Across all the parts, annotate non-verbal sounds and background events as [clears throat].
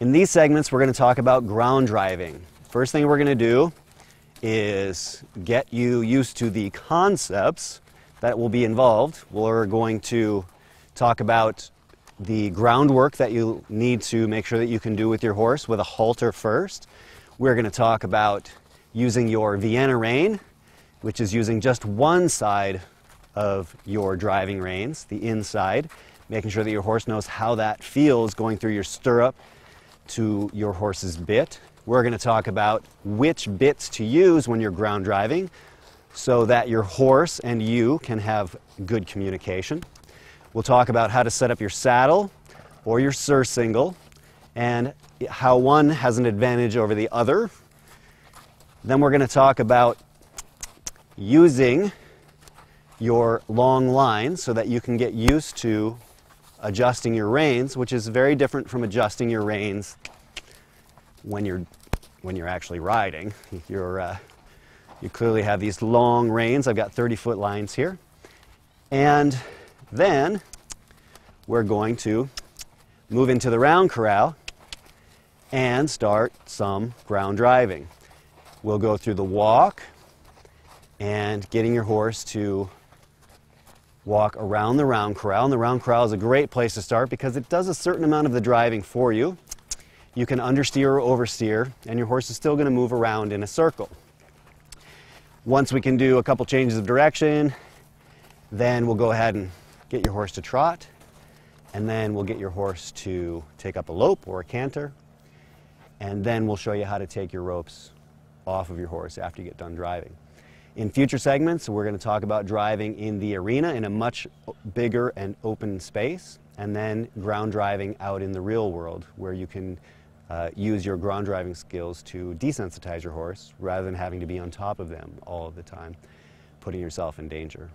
In these segments, we're going to talk about ground driving. First thing we're going to do is get you used to the concepts that will be involved. We're going to talk about the groundwork that you need to make sure that you can do with your horse with a halter first. We're going to talk about using your Vienna rein, which is using just one side of your driving reins, the inside, making sure that your horse knows how that feels going through your stirrup to your horse's bit. We're going to talk about which bits to use when you're ground driving so that your horse and you can have good communication. We'll talk about how to set up your saddle or your surcingle and how one has an advantage over the other. Then we're going to talk about using your long line so that you can get used to adjusting your reins, which is very different from adjusting your reins when you're when you're actually riding. [laughs] You're uh, you clearly have these long reins. I've got 30 foot lines here, and then we're going to move into the round corral and start some ground driving. We'll go through the walk and getting your horse to walk around the round corral. And the round corral is a great place to start because it does a certain amount of the driving for you. You can understeer or oversteer, and your horse is still going to move around in a circle. Once we can do a couple changes of direction, then we'll go ahead and get your horse to trot, and then we'll get your horse to take up a lope or a canter, and then we'll show you how to take your ropes off of your horse after you get done driving. In future segments, we're going to talk about driving in the arena in a much bigger and open space, and then ground driving out in the real world where you can uh, use your ground driving skills to desensitize your horse rather than having to be on top of them all of the time, putting yourself in danger.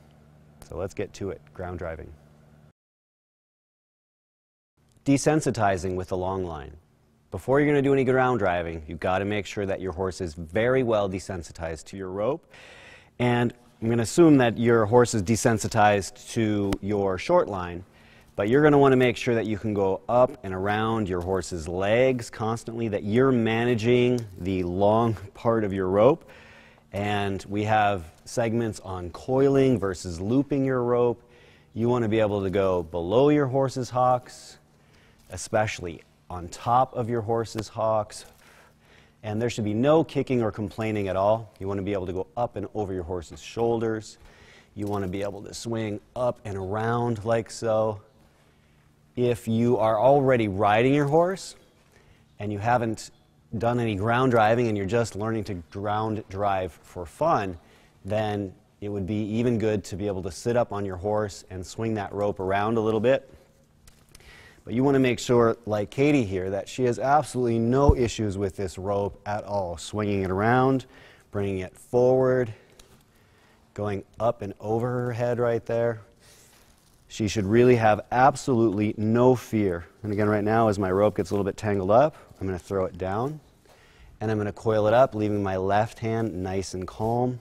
So let's get to it, ground driving. Desensitizing with the long line. Before you're going to do any ground driving, you've got to make sure that your horse is very well desensitized to your rope and I'm going to assume that your horse is desensitized to your short line, but you're going to want to make sure that you can go up and around your horse's legs constantly, that you're managing the long [laughs] part of your rope. And we have segments on coiling versus looping your rope. You want to be able to go below your horse's hocks, especially on top of your horse's hocks, and there should be no kicking or complaining at all. You want to be able to go up and over your horse's shoulders. You want to be able to swing up and around like so. If you are already riding your horse and you haven't done any ground driving and you're just learning to ground drive for fun, then it would be even good to be able to sit up on your horse and swing that rope around a little bit but you want to make sure, like Katie here, that she has absolutely no issues with this rope at all. Swinging it around, bringing it forward, going up and over her head right there. She should really have absolutely no fear. And again, right now, as my rope gets a little bit tangled up, I'm going to throw it down. And I'm going to coil it up, leaving my left hand nice and calm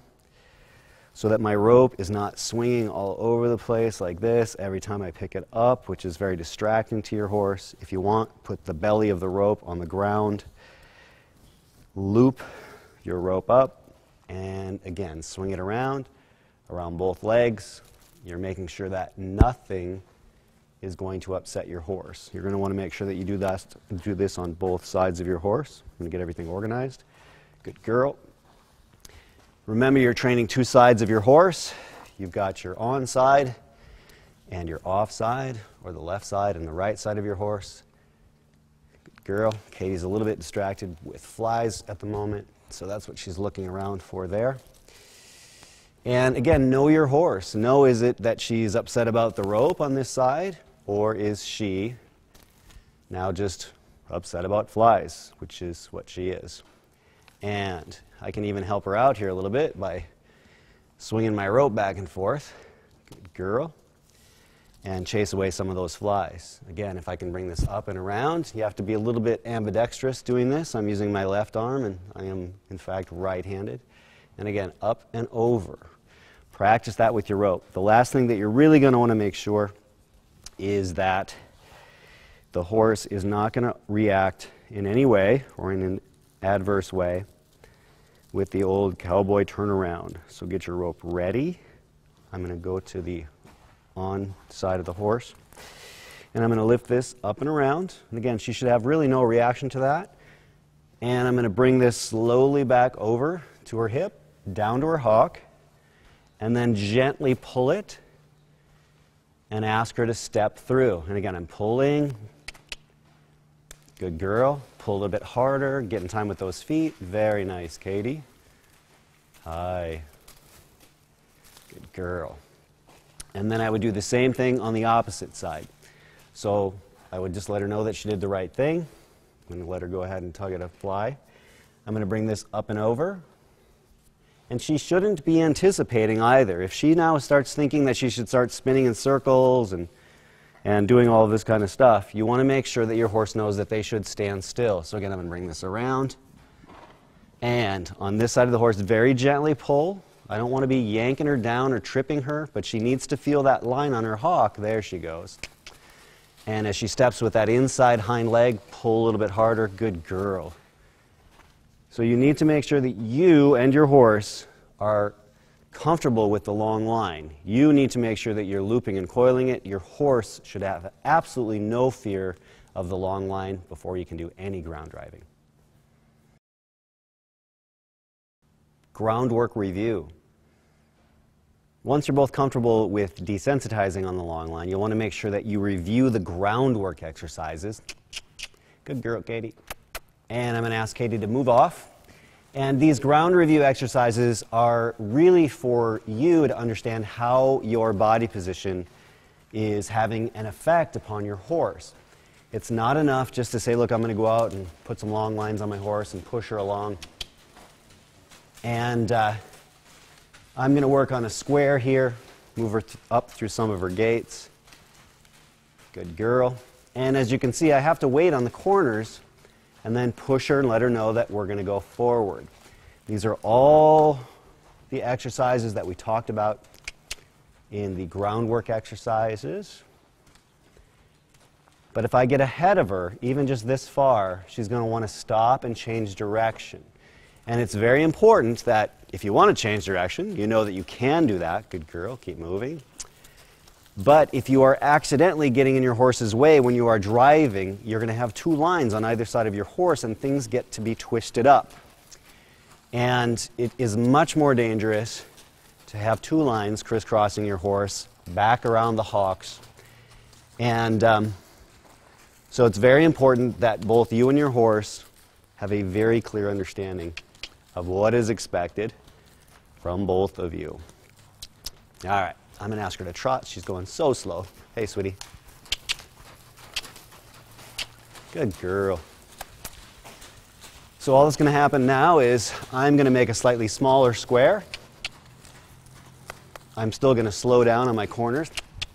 so that my rope is not swinging all over the place like this every time I pick it up, which is very distracting to your horse. If you want, put the belly of the rope on the ground, loop your rope up, and again, swing it around, around both legs. You're making sure that nothing is going to upset your horse. You're going to want to make sure that you do, that, do this on both sides of your horse. I'm going to get everything organized. Good girl. Remember, you're training two sides of your horse. You've got your on side and your off side, or the left side and the right side of your horse. Good girl. Katie's a little bit distracted with flies at the moment, so that's what she's looking around for there. And again, know your horse. Know is it that she's upset about the rope on this side, or is she now just upset about flies, which is what she is. And I can even help her out here a little bit by swinging my rope back and forth. Good girl. And chase away some of those flies. Again, if I can bring this up and around, you have to be a little bit ambidextrous doing this. I'm using my left arm, and I am, in fact, right-handed. And again, up and over. Practice that with your rope. The last thing that you're really going to want to make sure is that the horse is not going to react in any way or in adverse way with the old cowboy turnaround. So get your rope ready. I'm going to go to the on side of the horse. And I'm going to lift this up and around. And again, she should have really no reaction to that. And I'm going to bring this slowly back over to her hip, down to her hock, and then gently pull it and ask her to step through. And again, I'm pulling. Good girl. Pull a little bit harder. Get in time with those feet. Very nice, Katie. Hi. Good girl. And then I would do the same thing on the opposite side. So I would just let her know that she did the right thing. I'm going to let her go ahead and tug it a fly. I'm going to bring this up and over. And she shouldn't be anticipating either. If she now starts thinking that she should start spinning in circles and, and doing all of this kind of stuff, you want to make sure that your horse knows that they should stand still. So again, I'm going to bring this around. And on this side of the horse, very gently pull. I don't want to be yanking her down or tripping her, but she needs to feel that line on her hock. There she goes. And as she steps with that inside hind leg, pull a little bit harder. Good girl. So you need to make sure that you and your horse are comfortable with the long line. You need to make sure that you're looping and coiling it. Your horse should have absolutely no fear of the long line before you can do any ground driving. Groundwork review. Once you're both comfortable with desensitizing on the long line, you'll want to make sure that you review the groundwork exercises. Good girl, Katie. And I'm going to ask Katie to move off. And these ground review exercises are really for you to understand how your body position is having an effect upon your horse. It's not enough just to say, look, I'm going to go out and put some long lines on my horse and push her along. And uh, I'm going to work on a square here, move her th- up through some of her gaits. Good girl. And as you can see, I have to wait on the corners and then push her and let her know that we're going to go forward. These are all the exercises that we talked about in the groundwork exercises. But if I get ahead of her, even just this far, she's going to want to stop and change direction. And it's very important that if you want to change direction, you know that you can do that. Good girl, keep moving. But if you are accidentally getting in your horse's way when you are driving, you're going to have two lines on either side of your horse and things get to be twisted up. And it is much more dangerous to have two lines crisscrossing your horse back around the hocks. And um, so it's very important that both you and your horse have a very clear understanding of what is expected from both of you. All right. I'm to ask her to trot. She's going so slow. Hey, sweetie. Good girl. So all that's going to happen now is I'm going to make a slightly smaller square. I'm still going to slow down on my corners.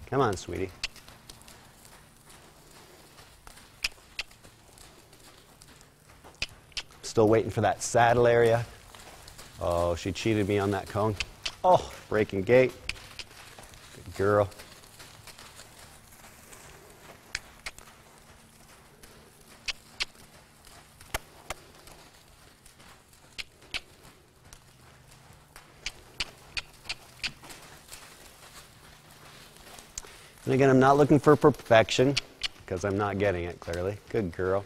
Come on, sweetie. Still waiting for that saddle area. Oh, she cheated me on that cone. Oh, breaking gait girl. And again, I'm not looking for perfection because I'm not getting it clearly. Good girl.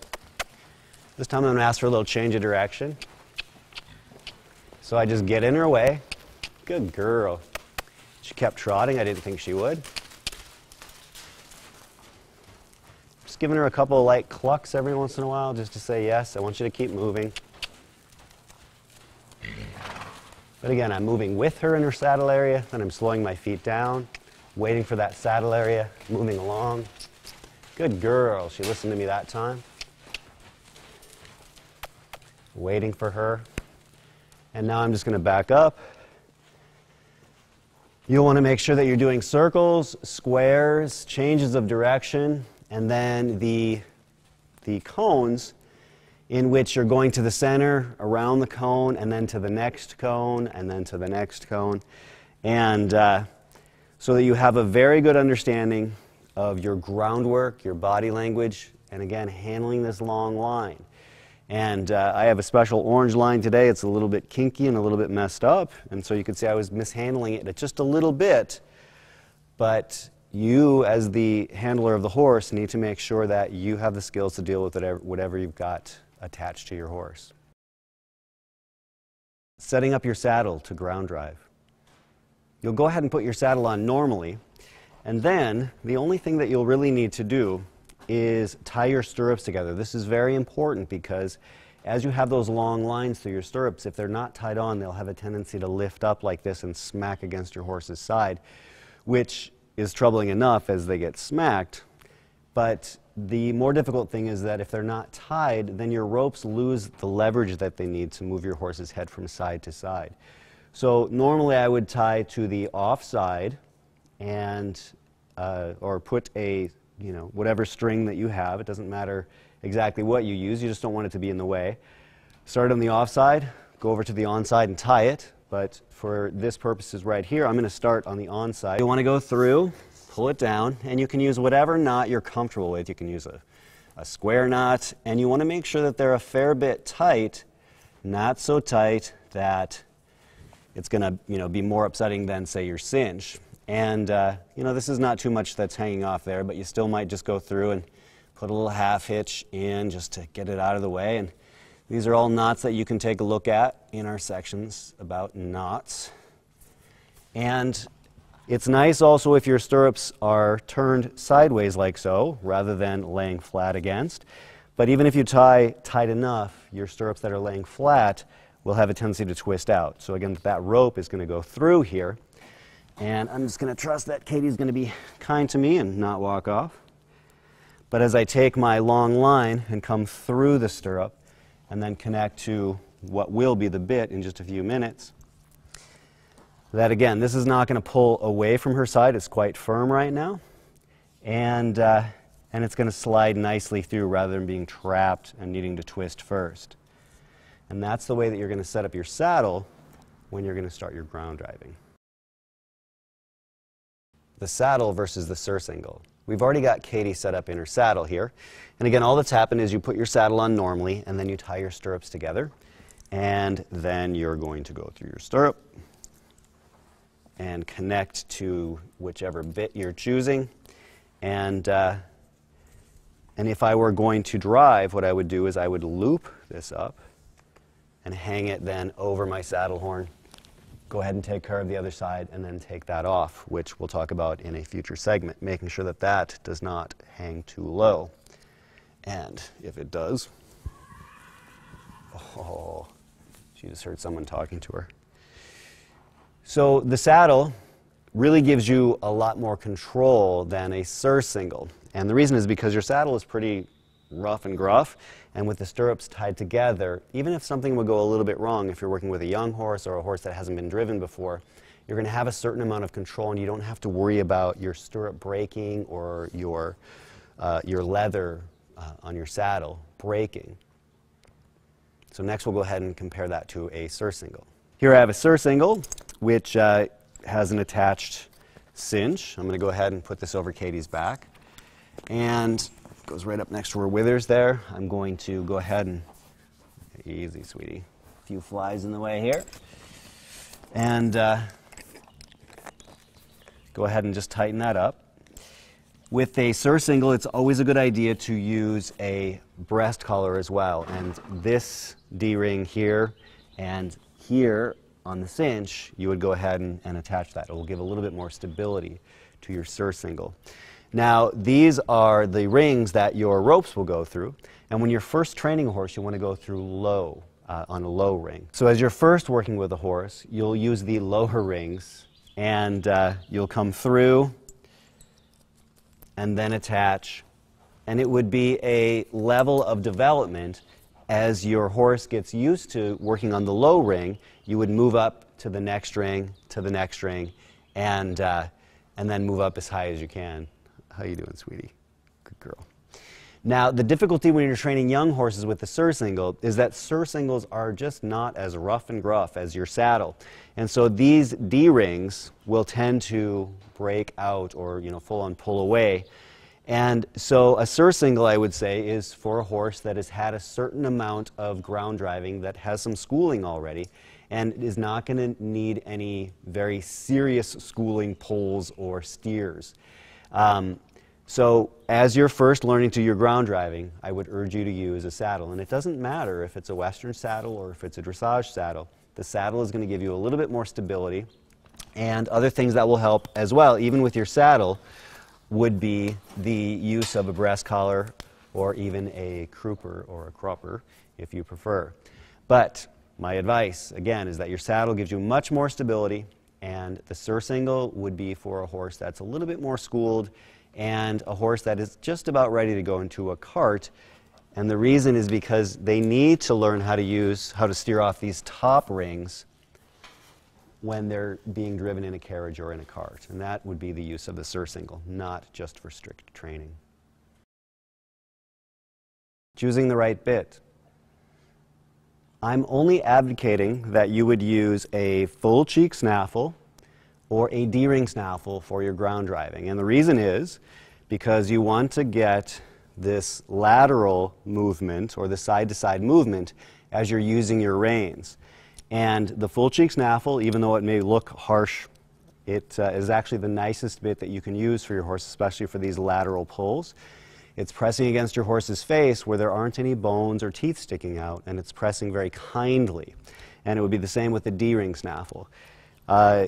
This time I'm going to ask for a little change of direction. So I just get in her way. Good girl. She kept trotting. I didn't think she would. Just giving her a couple of light clucks every once in a while just to say, yes, I want you to keep moving. But again, I'm moving with her in her saddle area, then I'm slowing my feet down, waiting for that saddle area, moving along. Good girl. She listened to me that time. Waiting for her. And now I'm just going to back up You'll want to make sure that you're doing circles, squares, changes of direction, and then the, the cones in which you're going to the center, around the cone, and then to the next cone, and then to the next cone. And uh, so that you have a very good understanding of your groundwork, your body language, and again, handling this long line. And uh, I have a special orange line today. It's a little bit kinky and a little bit messed up. And so you could see I was mishandling it just a little bit. But you, as the handler of the horse, need to make sure that you have the skills to deal with whatever, whatever you've got attached to your horse. Setting up your saddle to ground drive. You'll go ahead and put your saddle on normally, and then the only thing that you'll really need to do is tie your stirrups together. This is very important because as you have those long lines through your stirrups, if they're not tied on, they'll have a tendency to lift up like this and smack against your horse's side, which is troubling enough as they get smacked. But the more difficult thing is that if they're not tied, then your ropes lose the leverage that they need to move your horse's head from side to side. So normally I would tie to the off side and uh, or put a you know, whatever string that you have. It doesn't matter exactly what you use, you just don't want it to be in the way. Start on the offside, go over to the onside and tie it, but for this purposes right here, I'm going to start on the onside. You want to go through, pull it down, and you can use whatever knot you're comfortable with. You can use a, a square knot, and you want to make sure that they're a fair bit tight, not so tight that it's going to you know, be more upsetting than, say, your cinch. And, uh, you know, this is not too much that's hanging off there, but you still might just go through and put a little half hitch in just to get it out of the way. And these are all knots that you can take a look at in our sections about knots. And it's nice also if your stirrups are turned sideways like so, rather than laying flat against. But even if you tie tight enough, your stirrups that are laying flat will have a tendency to twist out. So again, that rope is going to go through here. And I'm just going to trust that Katie's going to be kind to me and not walk off. But as I take my long line and come through the stirrup and then connect to what will be the bit in just a few minutes, that again, this is not going to pull away from her side. It's quite firm right now. And, uh, and it's going to slide nicely through rather than being trapped and needing to twist first. And that's the way that you're going to set up your saddle when you're going to start your ground driving the saddle versus the surcingle. We've already got Katie set up in her saddle here. And again, all that's happened is you put your saddle on normally and then you tie your stirrups together. And then you're going to go through your stirrup and connect to whichever bit you're choosing. And, uh, and if I were going to drive, what I would do is I would loop this up and hang it then over my saddle horn go ahead and take care of the other side and then take that off, which we'll talk about in a future segment, making sure that that does not hang too low. And if it does, [laughs] oh, she just heard someone talking to her. So the saddle really gives you a lot more control than a surcingle. And the reason is because your saddle is pretty rough and gruff. And with the stirrups tied together, even if something would go a little bit wrong, if you're working with a young horse or a horse that hasn't been driven before, you're going to have a certain amount of control and you don't have to worry about your stirrup breaking or your, uh, your leather uh, on your saddle breaking. So next we'll go ahead and compare that to a surcingle. Here I have a surcingle, which uh, has an attached cinch. I'm going to go ahead and put this over Katie's back. And goes right up next to her withers there. I'm going to go ahead and, easy sweetie, a few flies in the way here. And uh, go ahead and just tighten that up. With a surcingle, it's always a good idea to use a breast collar as well. And this D-ring here and here on the cinch, you would go ahead and, and attach that. It will give a little bit more stability to your surcingle. Now, these are the rings that your ropes will go through. And when you're first training a horse, you want to go through low, uh, on a low ring. So as you're first working with a horse, you'll use the lower rings and uh, you'll come through and then attach. And it would be a level of development as your horse gets used to working on the low ring, you would move up to the next ring, to the next ring, and, uh, and then move up as high as you can. How you doing, sweetie? Good girl. Now, the difficulty when you're training young horses with the surcingle is that surcingles are just not as rough and gruff as your saddle. And so these D-rings will tend to break out or, you know, full on pull away. And so a surcingle, I would say, is for a horse that has had a certain amount of ground driving, that has some schooling already, and is not going to need any very serious schooling pulls or steers. Um, so as you're first learning to your ground driving, I would urge you to use a saddle. And it doesn't matter if it's a Western saddle or if it's a dressage saddle. The saddle is going to give you a little bit more stability and other things that will help as well, even with your saddle, would be the use of a breast collar or even a crupper or a cropper if you prefer. But my advice, again, is that your saddle gives you much more stability and the surcingle would be for a horse that's a little bit more schooled and a horse that is just about ready to go into a cart. And the reason is because they need to learn how to use, how to steer off these top rings when they're being driven in a carriage or in a cart. And that would be the use of the surcingle, not just for strict training. Choosing the right bit. I'm only advocating that you would use a full cheek snaffle or a D-ring snaffle for your ground driving. And the reason is because you want to get this lateral movement or the side-to-side -side movement as you're using your reins. And the full cheek snaffle, even though it may look harsh, it uh, is actually the nicest bit that you can use for your horse, especially for these lateral pulls. It's pressing against your horse's face where there aren't any bones or teeth sticking out, and it's pressing very kindly. And it would be the same with the D-ring snaffle. Uh,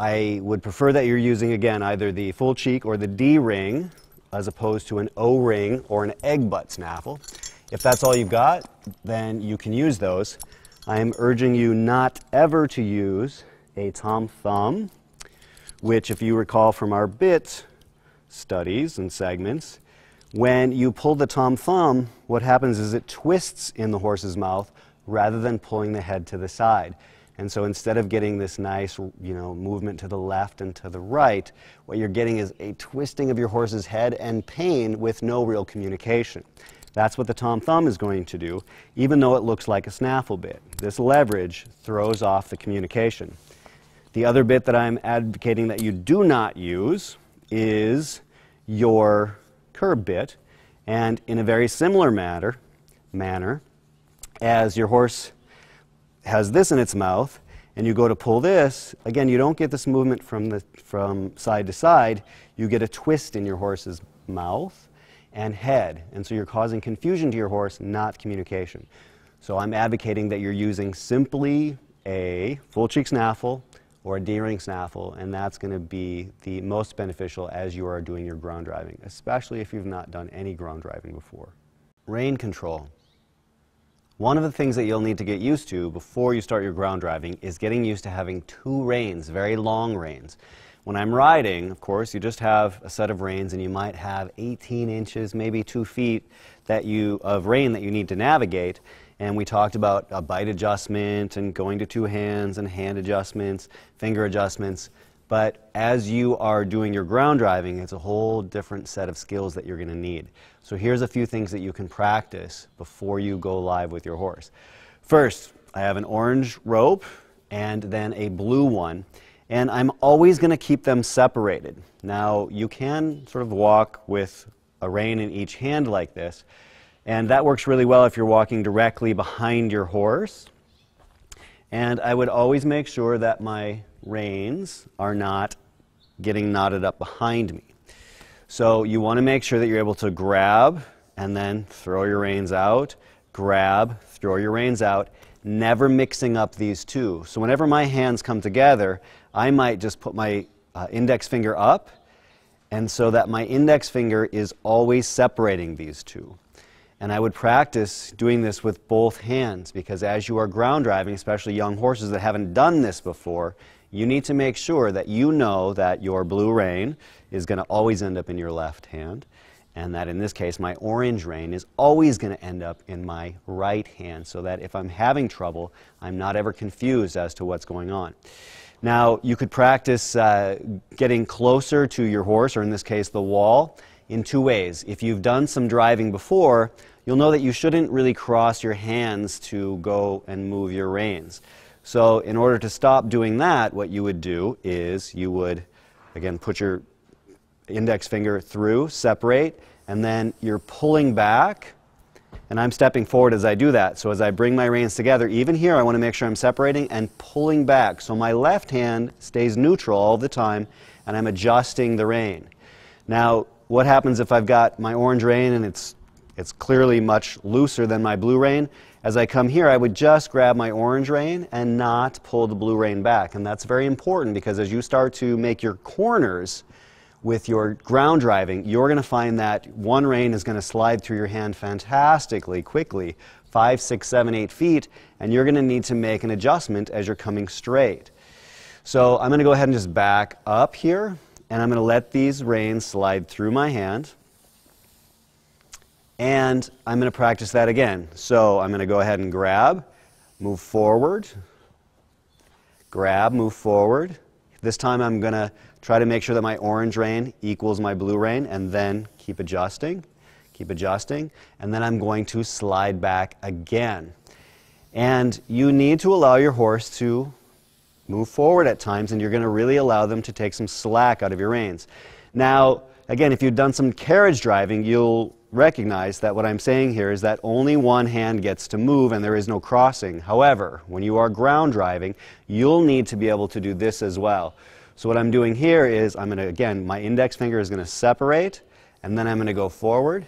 I would prefer that you're using, again, either the full cheek or the D-ring as opposed to an O-ring or an egg butt snaffle. If that's all you've got, then you can use those. I am urging you not ever to use a Tom Thumb, which if you recall from our bit studies and segments, when you pull the Tom Thumb, what happens is it twists in the horse's mouth rather than pulling the head to the side. And so instead of getting this nice, you know, movement to the left and to the right, what you're getting is a twisting of your horse's head and pain with no real communication. That's what the tom thumb is going to do, even though it looks like a snaffle bit. This leverage throws off the communication. The other bit that I'm advocating that you do not use is your curb bit, and in a very similar matter, manner, as your horse has this in its mouth, and you go to pull this, again, you don't get this movement from, the, from side to side. You get a twist in your horse's mouth and head. And so you're causing confusion to your horse, not communication. So I'm advocating that you're using simply a full cheek snaffle or a D-ring snaffle, and that's going to be the most beneficial as you are doing your ground driving, especially if you've not done any ground driving before. Rein control. One of the things that you'll need to get used to before you start your ground driving is getting used to having two reins, very long reins. When I'm riding, of course, you just have a set of reins and you might have 18 inches, maybe two feet that you, of rein that you need to navigate. And we talked about a bite adjustment and going to two hands and hand adjustments, finger adjustments. But as you are doing your ground driving, it's a whole different set of skills that you're going to need. So here's a few things that you can practice before you go live with your horse. First, I have an orange rope and then a blue one. And I'm always going to keep them separated. Now, you can sort of walk with a rein in each hand like this. And that works really well if you're walking directly behind your horse. And I would always make sure that my reins are not getting knotted up behind me. So you want to make sure that you're able to grab and then throw your reins out, grab, throw your reins out, never mixing up these two. So whenever my hands come together, I might just put my uh, index finger up and so that my index finger is always separating these two. And I would practice doing this with both hands because as you are ground driving, especially young horses that haven't done this before, you need to make sure that you know that your blue rein is going to always end up in your left hand and that in this case my orange rein is always going to end up in my right hand so that if I'm having trouble, I'm not ever confused as to what's going on. Now, you could practice uh, getting closer to your horse, or in this case, the wall, in two ways. If you've done some driving before, you'll know that you shouldn't really cross your hands to go and move your reins. So in order to stop doing that, what you would do is you would, again, put your index finger through, separate, and then you're pulling back, and I'm stepping forward as I do that. So as I bring my reins together, even here I want to make sure I'm separating and pulling back. So my left hand stays neutral all the time, and I'm adjusting the rein. Now, what happens if I've got my orange rein and it's, it's clearly much looser than my blue rein? As I come here, I would just grab my orange rein and not pull the blue rein back. And that's very important because as you start to make your corners with your ground driving, you're going to find that one rein is going to slide through your hand fantastically quickly, five, six, seven, eight feet, and you're going to need to make an adjustment as you're coming straight. So I'm going to go ahead and just back up here, and I'm going to let these reins slide through my hand. And I'm going to practice that again. So I'm going to go ahead and grab, move forward, grab, move forward. This time I'm going to try to make sure that my orange rein equals my blue rein and then keep adjusting, keep adjusting. And then I'm going to slide back again. And you need to allow your horse to move forward at times and you're going to really allow them to take some slack out of your reins. Now, again, if you've done some carriage driving, you'll recognize that what I'm saying here is that only one hand gets to move and there is no crossing. However, when you are ground driving, you'll need to be able to do this as well. So what I'm doing here is I'm going to, again, my index finger is going to separate and then I'm going to go forward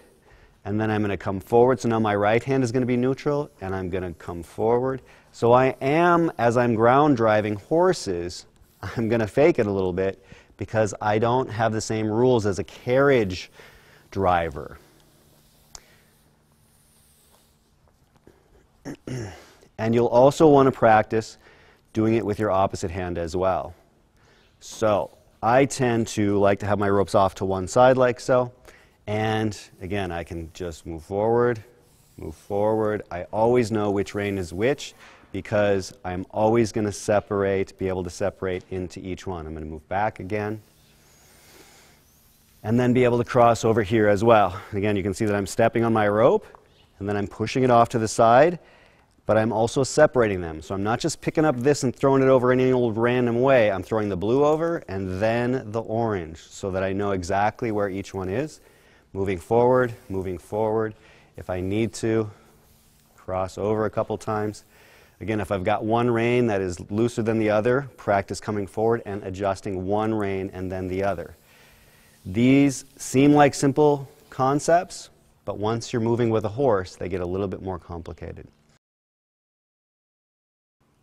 and then I'm going to come forward. So now my right hand is going to be neutral and I'm going to come forward. So I am, as I'm ground driving horses, [laughs] I'm going to fake it a little bit because I don't have the same rules as a carriage driver. And you'll also want to practice doing it with your opposite hand as well. So I tend to like to have my ropes off to one side like so. And again, I can just move forward, move forward. I always know which rein is which because I'm always going to separate, be able to separate into each one. I'm going to move back again. And then be able to cross over here as well. Again, you can see that I'm stepping on my rope and then I'm pushing it off to the side, but I'm also separating them. So I'm not just picking up this and throwing it over any old random way. I'm throwing the blue over and then the orange so that I know exactly where each one is. Moving forward, moving forward. If I need to, cross over a couple times. Again, if I've got one rein that is looser than the other, practice coming forward and adjusting one rein and then the other. These seem like simple concepts, but once you're moving with a horse, they get a little bit more complicated.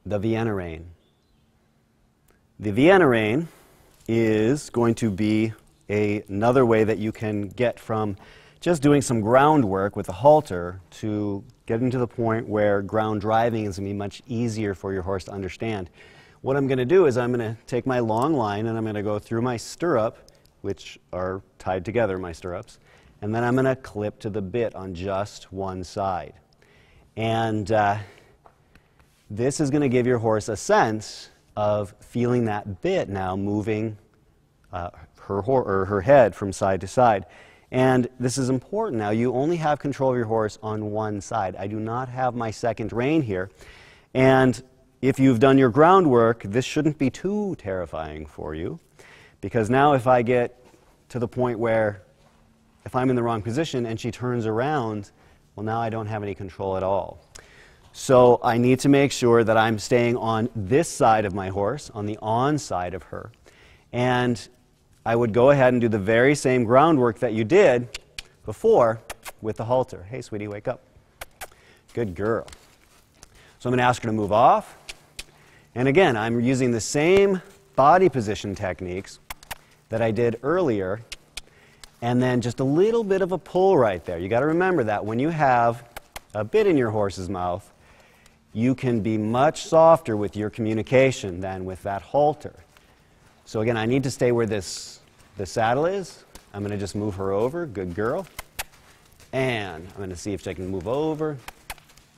The Vienna rein. The Vienna rein is going to be a, another way that you can get from just doing some groundwork with a halter to getting to the point where ground driving is going to be much easier for your horse to understand. What I'm going to do is I'm going to take my long line and I'm going to go through my stirrup, which are tied together, my stirrups, and then I'm going to clip to the bit on just one side. And uh, this is going to give your horse a sense of feeling that bit now moving uh, her, or her head from side to side. And this is important now. You only have control of your horse on one side. I do not have my second rein here. And if you've done your groundwork, this shouldn't be too terrifying for you. Because now, if I get to the point where if I'm in the wrong position and she turns around, well, now I don't have any control at all. So I need to make sure that I'm staying on this side of my horse, on the on side of her. And I would go ahead and do the very same groundwork that you did before with the halter. Hey, sweetie, wake up. Good girl. So I'm going to ask her to move off. And again, I'm using the same body position techniques that I did earlier and then just a little bit of a pull right there. You got to remember that when you have a bit in your horse's mouth, you can be much softer with your communication than with that halter. So again, I need to stay where this the saddle is. I'm going to just move her over. Good girl. And I'm going to see if she can move over.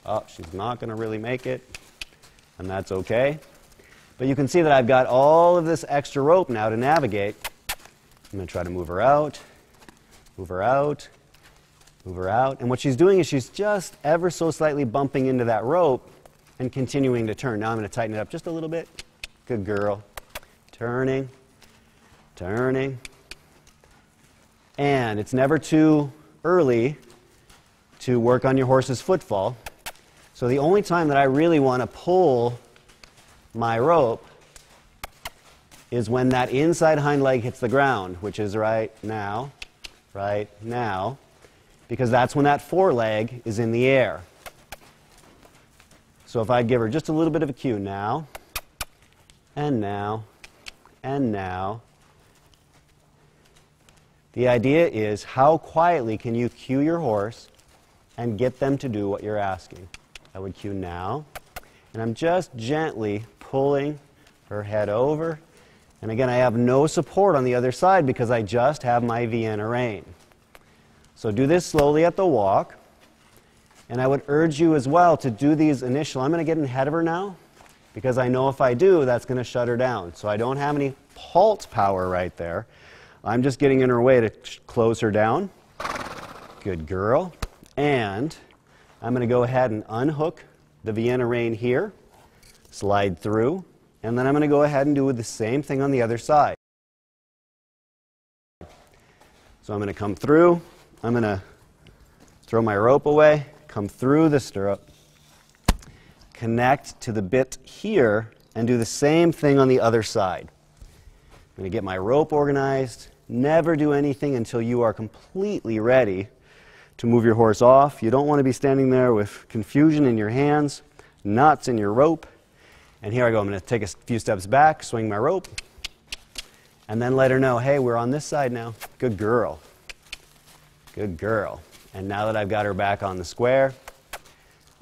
Oh, she's not going to really make it. And that's okay. But you can see that I've got all of this extra rope now to navigate. I'm going to try to move her out. Move her out. Move her out. And what she's doing is she's just ever so slightly bumping into that rope and continuing to turn. Now I'm going to tighten it up just a little bit. Good girl. Turning, turning, And it's never too early to work on your horse's footfall. So the only time that I really want to pull my rope is when that inside hind leg hits the ground, which is right now, right now, because that's when that foreleg is in the air. So if I give her just a little bit of a cue now, and now, and now, the idea is how quietly can you cue your horse and get them to do what you're asking. I would cue now, and I'm just gently pulling her head over. And again, I have no support on the other side because I just have my Vienna rein. So do this slowly at the walk. And I would urge you as well to do these initial. I'm going to get in ahead of her now because I know if I do, that's going to shut her down. So I don't have any halt power right there. I'm just getting in her way to close her down. Good girl. And I'm going to go ahead and unhook the Vienna rein here, slide through, and then I'm going to go ahead and do the same thing on the other side. So I'm going to come through, I'm going to throw my rope away, come through the stirrup, connect to the bit here, and do the same thing on the other side. I'm going to get my rope organized. Never do anything until you are completely ready to move your horse off. You don't want to be standing there with confusion in your hands, knots in your rope. And here I go. I'm going to take a few steps back, swing my rope, and then let her know, hey, we're on this side now. Good girl. Good girl. And now that I've got her back on the square,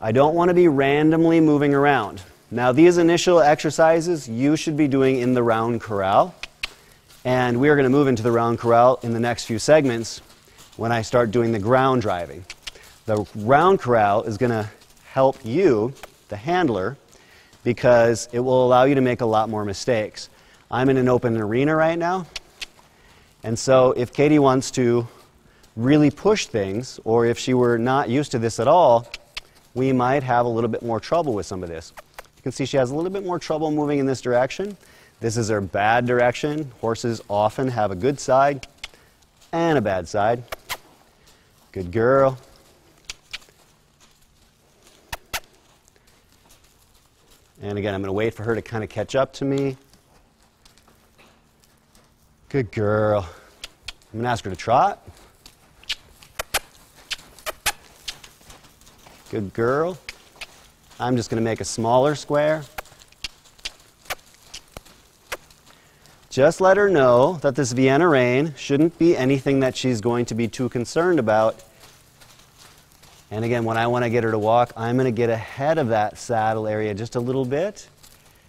I don't want to be randomly moving around. Now, these initial exercises you should be doing in the round corral. And we are going to move into the round corral in the next few segments when I start doing the ground driving. The round corral is going to help you, the handler, because it will allow you to make a lot more mistakes. I'm in an open arena right now, and so if Katie wants to really push things, or if she were not used to this at all, we might have a little bit more trouble with some of this. You can see she has a little bit more trouble moving in this direction. This is her bad direction. Horses often have a good side and a bad side. Good girl. And again, I'm going to wait for her to kind of catch up to me. Good girl. I'm going to ask her to trot. Good girl. I'm just going to make a smaller square. Just let her know that this Vienna rein shouldn't be anything that she's going to be too concerned about. And again, when I want to get her to walk, I'm going to get ahead of that saddle area just a little bit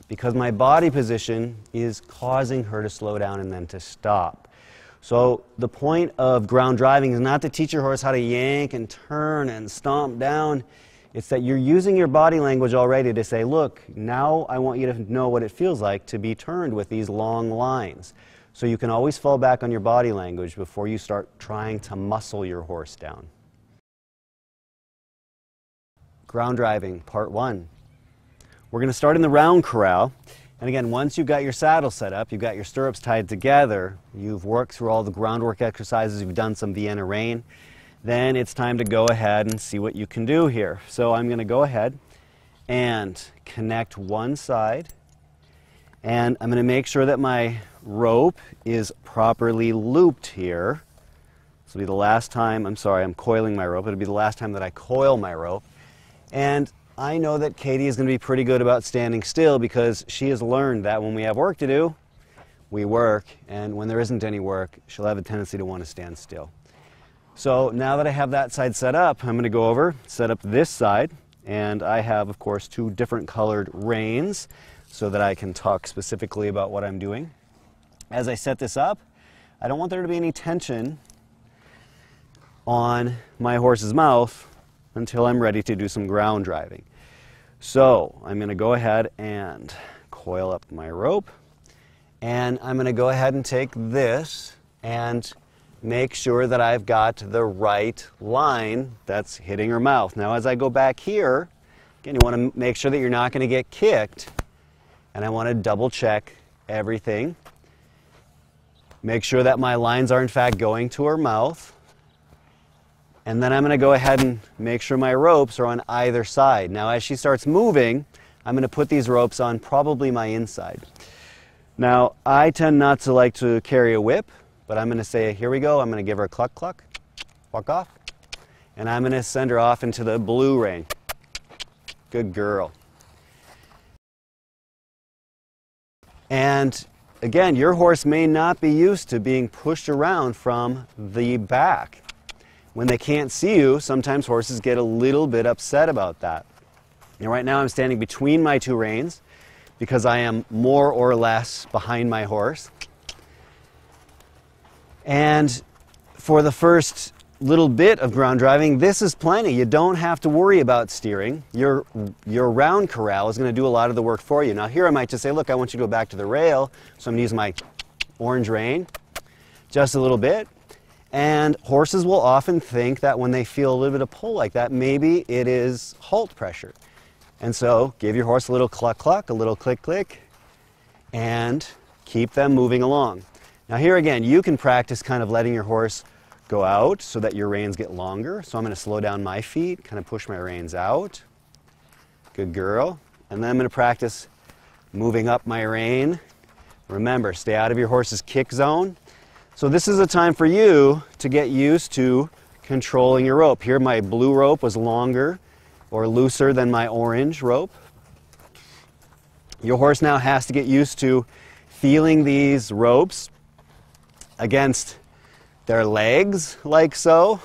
because my body position is causing her to slow down and then to stop. So the point of ground driving is not to teach your horse how to yank and turn and stomp down. It's that you're using your body language already to say, look, now I want you to know what it feels like to be turned with these long lines. So you can always fall back on your body language before you start trying to muscle your horse down. Ground driving, part one. We're going to start in the round corral. And again, once you've got your saddle set up, you've got your stirrups tied together, you've worked through all the groundwork exercises, you've done some Vienna rein, then it's time to go ahead and see what you can do here. So I'm going to go ahead and connect one side and I'm going to make sure that my rope is properly looped here. This will be the last time, I'm sorry, I'm coiling my rope. It'll be the last time that I coil my rope. And I know that Katie is going to be pretty good about standing still because she has learned that when we have work to do, we work. And when there isn't any work, she'll have a tendency to want to stand still. So now that I have that side set up, I'm going to go over, set up this side, and I have, of course, two different colored reins so that I can talk specifically about what I'm doing. As I set this up, I don't want there to be any tension on my horse's mouth until I'm ready to do some ground driving. So I'm going to go ahead and coil up my rope, and I'm going to go ahead and take this and make sure that I've got the right line that's hitting her mouth. Now as I go back here, again, you want to make sure that you're not going to get kicked. And I want to double check everything. Make sure that my lines are in fact going to her mouth. And then I'm going to go ahead and make sure my ropes are on either side. Now as she starts moving, I'm going to put these ropes on probably my inside. Now I tend not to like to carry a whip, but I'm going to say, here we go. I'm going to give her a cluck cluck, walk off. And I'm going to send her off into the blue ring. Good girl. And again, your horse may not be used to being pushed around from the back. When they can't see you, sometimes horses get a little bit upset about that. Now, right now, I'm standing between my two reins because I am more or less behind my horse. And for the first little bit of ground driving, this is plenty. You don't have to worry about steering. Your, your round corral is going to do a lot of the work for you. Now here I might just say, look, I want you to go back to the rail. So I'm going to use my orange rein just a little bit. And horses will often think that when they feel a little bit of pull like that, maybe it is halt pressure. And so give your horse a little cluck cluck, a little click click, and keep them moving along. Now here again, you can practice kind of letting your horse go out so that your reins get longer. So I'm going to slow down my feet, kind of push my reins out. Good girl. And then I'm going to practice moving up my rein. Remember, stay out of your horse's kick zone. So this is a time for you to get used to controlling your rope. Here my blue rope was longer or looser than my orange rope. Your horse now has to get used to feeling these ropes against their legs like so.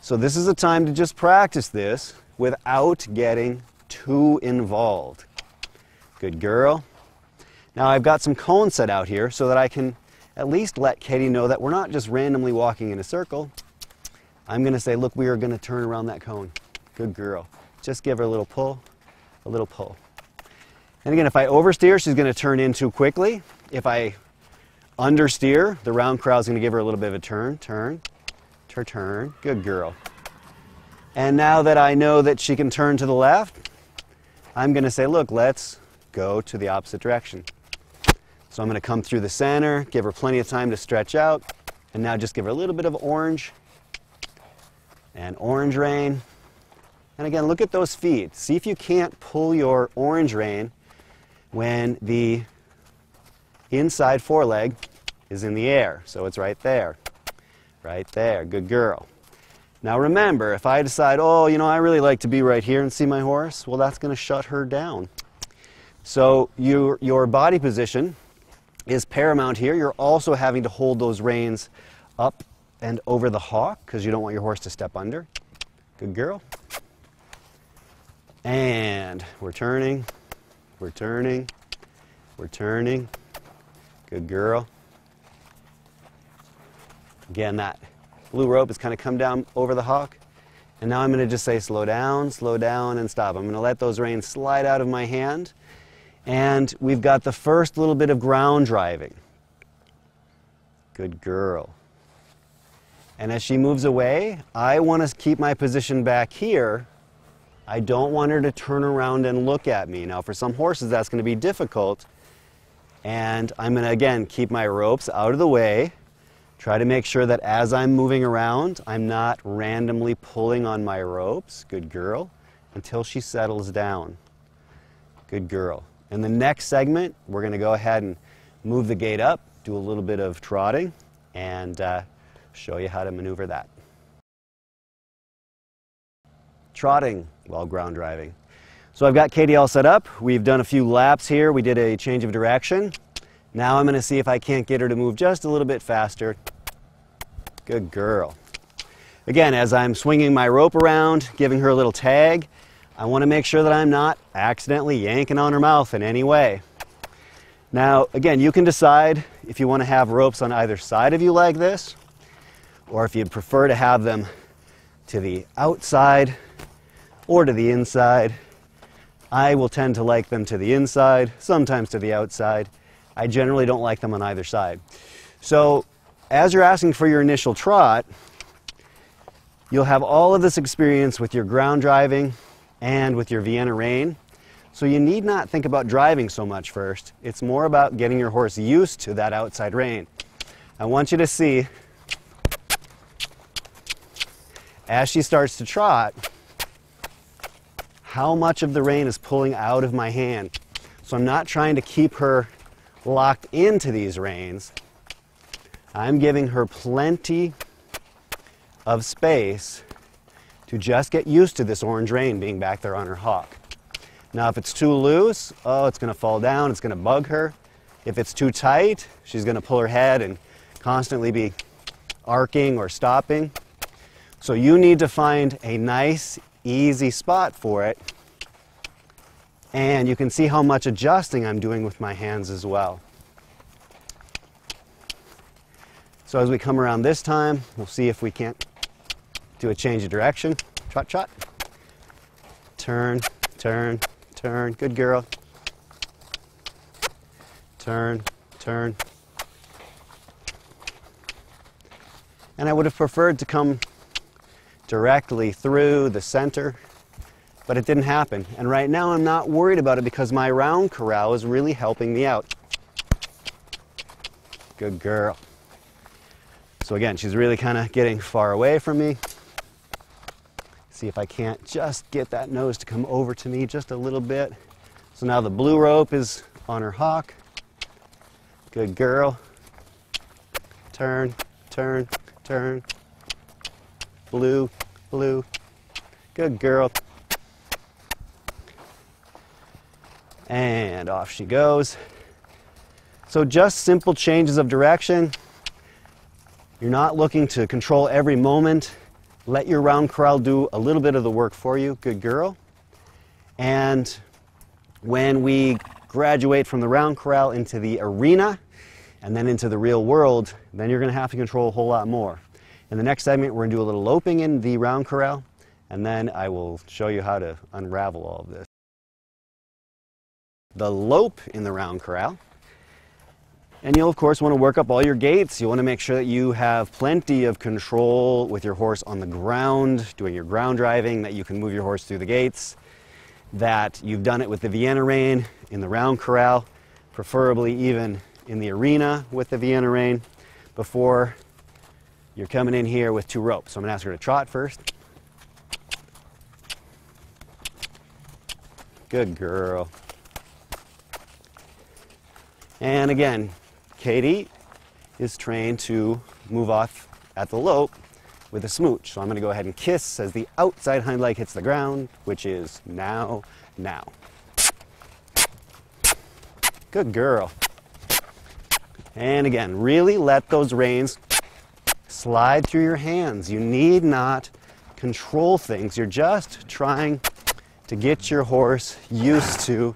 So this is a time to just practice this without getting too involved. Good girl. Now I've got some cones set out here so that I can at least let Katie know that we're not just randomly walking in a circle. I'm going to say, look, we are going to turn around that cone. Good girl. Just give her a little pull, a little pull. And again, if I oversteer, she's going to turn in too quickly. If I understeer. The round is going to give her a little bit of a turn, turn, turn, turn. Good girl. And now that I know that she can turn to the left, I'm going to say, look, let's go to the opposite direction. So I'm going to come through the center, give her plenty of time to stretch out, and now just give her a little bit of orange and orange rein. And again, look at those feet. See if you can't pull your orange rein when the inside foreleg is in the air. So it's right there. Right there. Good girl. Now remember, if I decide, oh, you know, I really like to be right here and see my horse, well, that's going to shut her down. So your, your body position is paramount here. You're also having to hold those reins up and over the hock because you don't want your horse to step under. Good girl. And we're turning, we're turning, we're turning. Good girl. Again, that blue rope has kind of come down over the hock. And now I'm going to just say slow down, slow down, and stop. I'm going to let those reins slide out of my hand. And we've got the first little bit of ground driving. Good girl. And as she moves away, I want to keep my position back here. I don't want her to turn around and look at me. Now, for some horses, that's going to be difficult and I'm going to, again, keep my ropes out of the way. Try to make sure that as I'm moving around, I'm not randomly pulling on my ropes. Good girl. Until she settles down. Good girl. In the next segment, we're going to go ahead and move the gate up, do a little bit of trotting, and uh, show you how to maneuver that. Trotting while ground driving. So I've got Katie all set up. We've done a few laps here. We did a change of direction. Now I'm going to see if I can't get her to move just a little bit faster. Good girl. Again, as I'm swinging my rope around, giving her a little tag, I want to make sure that I'm not accidentally yanking on her mouth in any way. Now, again, you can decide if you want to have ropes on either side of you like this, or if you'd prefer to have them to the outside or to the inside. I will tend to like them to the inside, sometimes to the outside. I generally don't like them on either side. So as you're asking for your initial trot, you'll have all of this experience with your ground driving and with your Vienna rein. So you need not think about driving so much first. It's more about getting your horse used to that outside rein. I want you to see as she starts to trot how much of the rein is pulling out of my hand. So I'm not trying to keep her locked into these reins. I'm giving her plenty of space to just get used to this orange rein being back there on her hock. Now if it's too loose, oh, it's gonna fall down, it's gonna bug her. If it's too tight, she's gonna pull her head and constantly be arcing or stopping. So you need to find a nice, easy spot for it. And you can see how much adjusting I'm doing with my hands as well. So as we come around this time, we'll see if we can't do a change of direction. Trot, trot. Turn, turn, turn. Good girl. Turn, turn. And I would have preferred to come directly through the center, but it didn't happen. And right now I'm not worried about it because my round corral is really helping me out. Good girl. So again, she's really kind of getting far away from me. See if I can't just get that nose to come over to me just a little bit. So now the blue rope is on her hock. Good girl. Turn, turn, turn. Blue, blue. Good girl. And off she goes. So just simple changes of direction. You're not looking to control every moment. Let your round corral do a little bit of the work for you. Good girl. And when we graduate from the round corral into the arena and then into the real world, then you're going to have to control a whole lot more. In the next segment, we're going to do a little loping in the round corral, and then I will show you how to unravel all of this. The lope in the round corral and you'll of course want to work up all your gaits. You want to make sure that you have plenty of control with your horse on the ground, doing your ground driving, that you can move your horse through the gaits, that you've done it with the Vienna rein in the round corral, preferably even in the arena with the Vienna rein before you're coming in here with two ropes. So I'm going to ask her to trot first. Good girl. And again, Katie is trained to move off at the lope with a smooch. So I'm going to go ahead and kiss as the outside hind leg hits the ground, which is now, now. Good girl. And again, really let those reins slide through your hands. You need not control things. You're just trying to get your horse used to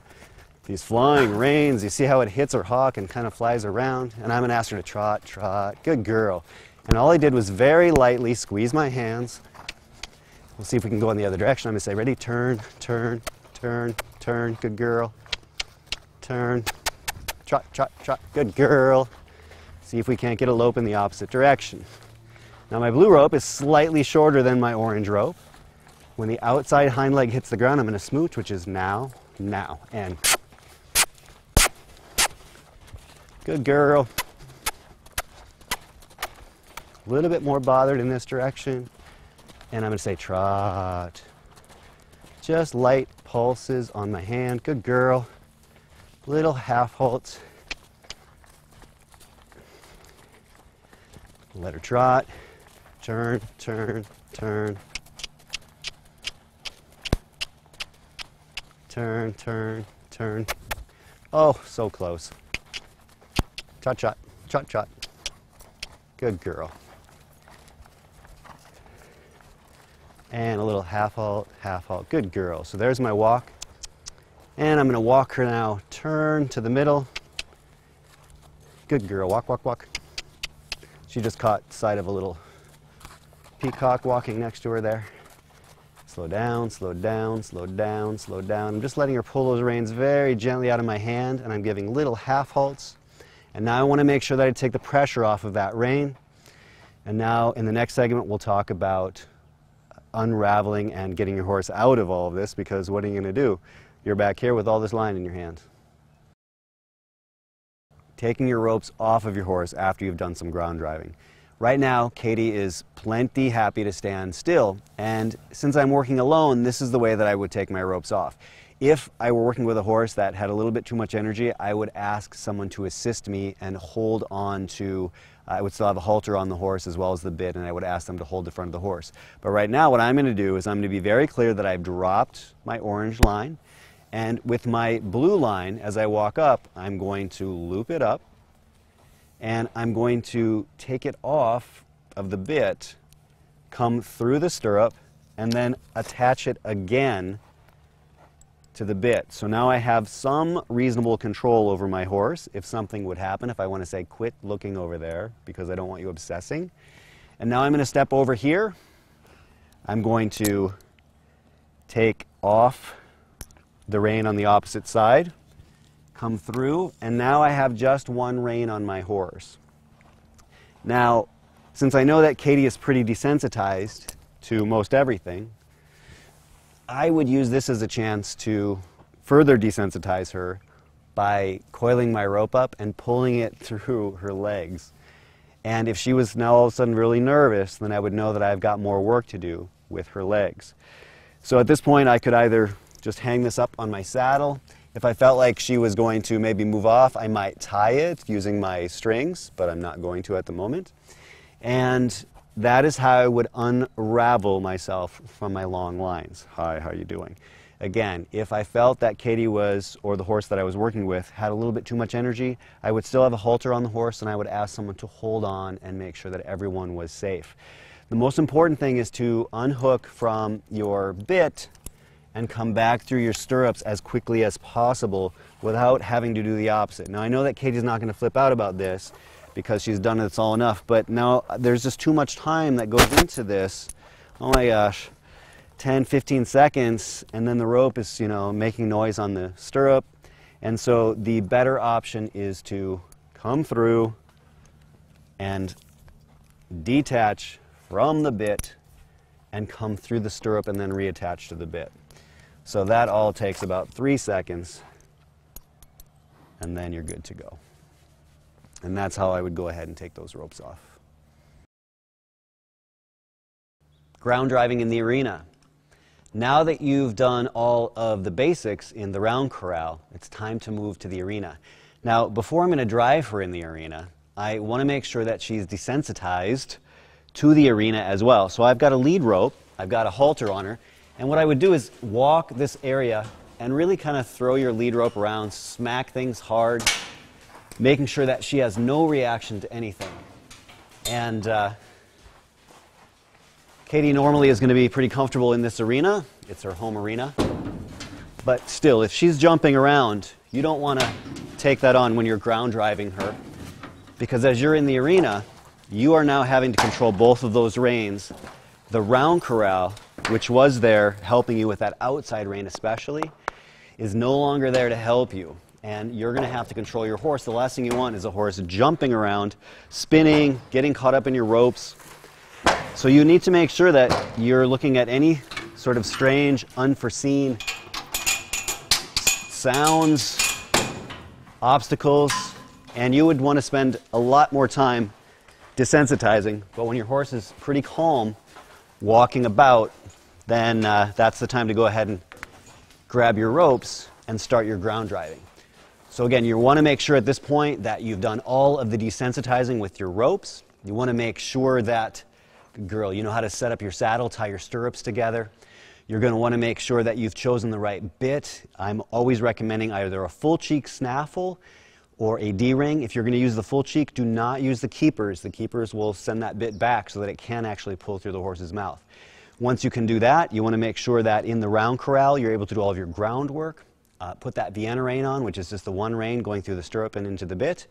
these flying reins. You see how it hits her hock and kind of flies around? And I'm going to ask her to trot, trot. Good girl. And all I did was very lightly squeeze my hands. We'll see if we can go in the other direction. I'm going to say, ready? Turn, turn, turn, turn. Good girl. Turn. Trot, trot, trot. Good girl. See if we can't get a lope in the opposite direction. Now my blue rope is slightly shorter than my orange rope. When the outside hind leg hits the ground, I'm going to smooch, which is now, now, and Good girl. A little bit more bothered in this direction. And I'm going to say trot. Just light pulses on my hand. Good girl. Little half halts. Let her trot. Turn, turn, turn. Turn, turn, turn. Oh, so close. Trot, trot, trot, trot. Good girl. And a little half halt, half halt. Good girl. So there's my walk. And I'm going to walk her now. Turn to the middle. Good girl. Walk, walk, walk. She just caught sight of a little peacock walking next to her there. Slow down, slow down, slow down, slow down. I'm just letting her pull those reins very gently out of my hand, and I'm giving little half halts and now I want to make sure that I take the pressure off of that rein. And now in the next segment, we'll talk about unraveling and getting your horse out of all of this because what are you going to do? you're back here with all this line in your hand. Taking your ropes off of your horse after you've done some ground driving. Right now, Katie is plenty happy to stand still, and since I'm working alone, this is the way that I would take my ropes off. If I were working with a horse that had a little bit too much energy, I would ask someone to assist me and hold on to, I would still have a halter on the horse as well as the bit, and I would ask them to hold the front of the horse. But right now, what I'm going to do is I'm going to be very clear that I've dropped my orange line, and with my blue line, as I walk up, I'm going to loop it up, and I'm going to take it off of the bit, come through the stirrup, and then attach it again to the bit. So now I have some reasonable control over my horse if something would happen, if I want to say quit looking over there because I don't want you obsessing. And now I'm going to step over here. I'm going to take off the rein on the opposite side, come through, and now I have just one rein on my horse. Now, since I know that Katie is pretty desensitized to most everything, I would use this as a chance to further desensitize her by coiling my rope up and pulling it [laughs] through her legs. And if she was now all of a sudden really nervous, then I would know that I've got more work to do with her legs. So at this point, I could either just hang this up on my saddle. If I felt like she was going to maybe move off, I might tie it using my strings, but I'm not going to at the moment. And that is how I would unravel myself from my long lines. Hi, how are you doing? Again, if I felt that Katie was, or the horse that I was working with, had a little bit too much energy, I would still have a halter on the horse and I would ask someone to hold on and make sure that everyone was safe. The most important thing is to unhook from your bit and come back through your stirrups as quickly as possible without having to do the opposite. Now I know that Katie's not going to flip out about this, because she's done it's all enough. But now there's just too much time that goes into this. Oh my gosh, 10, 15 seconds, and then the rope is, you know, making noise on the stirrup. And so the better option is to come through and detach from the bit and come through the stirrup and then reattach to the bit. So that all takes about three seconds, and then you're good to go. And that's how I would go ahead and take those ropes off. Ground driving in the arena. Now that you've done all of the basics in the round corral, it's time to move to the arena. Now, before I'm going to drive her in the arena, I want to make sure that she's desensitized to the arena as well. So I've got a lead rope, I've got a halter on her, and what I would do is walk this area and really kind of throw your lead rope around, smack things hard, making sure that she has no reaction to anything. And uh, Katie normally is going to be pretty comfortable in this arena. It's her home arena. But still, if she's jumping around, you don't want to take that on when you're ground driving her. Because as you're in the arena, you are now having to control both of those reins. The round corral, which was there helping you with that outside rein especially, is no longer there to help you and you're going to have to control your horse. The last thing you want is a horse jumping around, spinning, getting caught up in your ropes. So you need to make sure that you're looking at any sort of strange, unforeseen sounds, obstacles, and you would want to spend a lot more time desensitizing. But when your horse is pretty calm, walking about, then uh, that's the time to go ahead and grab your ropes and start your ground driving. So again, you want to make sure at this point that you've done all of the desensitizing with your ropes. You want to make sure that, girl, you know how to set up your saddle, tie your stirrups together. You're going to want to make sure that you've chosen the right bit. I'm always recommending either a full cheek snaffle or a D-ring. If you're going to use the full cheek, do not use the keepers. The keepers will send that bit back so that it can actually pull through the horse's mouth. Once you can do that, you want to make sure that in the round corral, you're able to do all of your groundwork. Uh, put that Vienna rein on, which is just the one rein going through the stirrup and into the bit.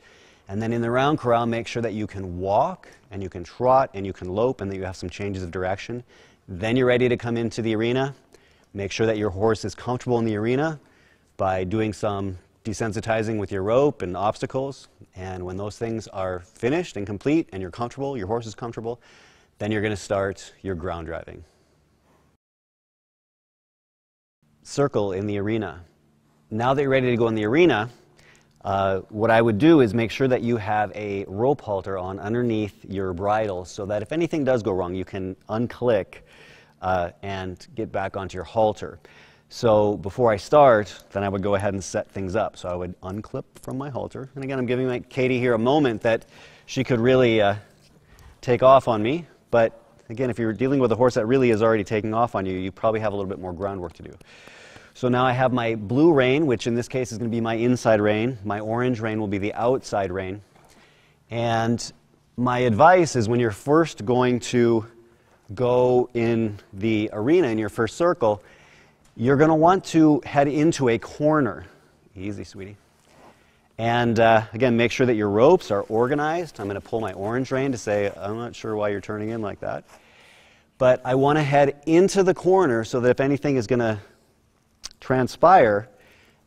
And then in the round corral, make sure that you can walk and you can trot and you can lope and that you have some changes of direction. Then you're ready to come into the arena. Make sure that your horse is comfortable in the arena by doing some desensitizing with your rope and obstacles. And when those things are finished and complete and you're comfortable, your horse is comfortable, then you're going to start your ground driving. Circle in the arena. Now that you're ready to go in the arena, uh, what I would do is make sure that you have a rope halter on underneath your bridle so that if anything does go wrong, you can unclick uh, and get back onto your halter. So before I start, then I would go ahead and set things up. So I would unclip from my halter. And again, I'm giving my Katie here a moment that she could really uh, take off on me. But again, if you're dealing with a horse that really is already taking off on you, you probably have a little bit more groundwork to do. So now I have my blue rein, which in this case is going to be my inside rein. My orange rein will be the outside rein. And my advice is when you're first going to go in the arena in your first circle, you're going to want to head into a corner. Easy, sweetie. And uh, again, make sure that your ropes are organized. I'm going to pull my orange rein to say, I'm not sure why you're turning in like that. But I want to head into the corner so that if anything is going to transpire,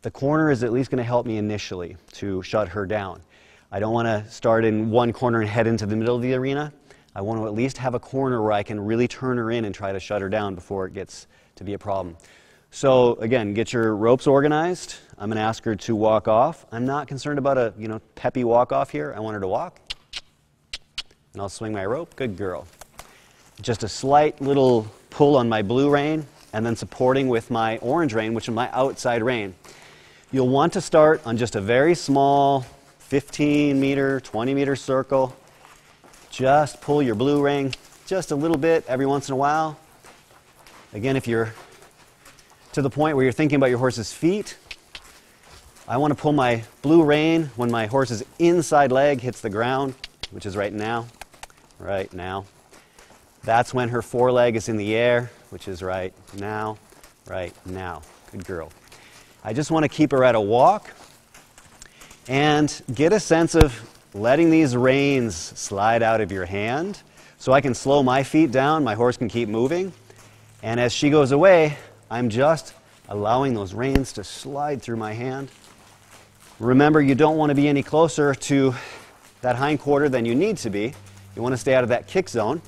the corner is at least going to help me initially to shut her down. I don't want to start in one corner and head into the middle of the arena. I want to at least have a corner where I can really turn her in and try to shut her down before it gets to be a problem. So again, get your ropes organized. I'm going to ask her to walk off. I'm not concerned about a you know peppy walk off here. I want her to walk, and I'll swing my rope. Good girl. Just a slight little pull on my blue rein and then supporting with my orange rein, which is my outside rein. You'll want to start on just a very small 15 meter, 20 meter circle. Just pull your blue rein just a little bit every once in a while. Again, if you're to the point where you're thinking about your horse's feet, I want to pull my blue rein when my horse's inside leg hits the ground, which is right now. Right now. That's when her foreleg is in the air which is right now, right now. Good girl. I just want to keep her at a walk and get a sense of letting these reins slide out of your hand so I can slow my feet down, my horse can keep moving. And as she goes away, I'm just allowing those reins to slide through my hand. Remember, you don't want to be any closer to that hind quarter than you need to be. You want to stay out of that kick zone.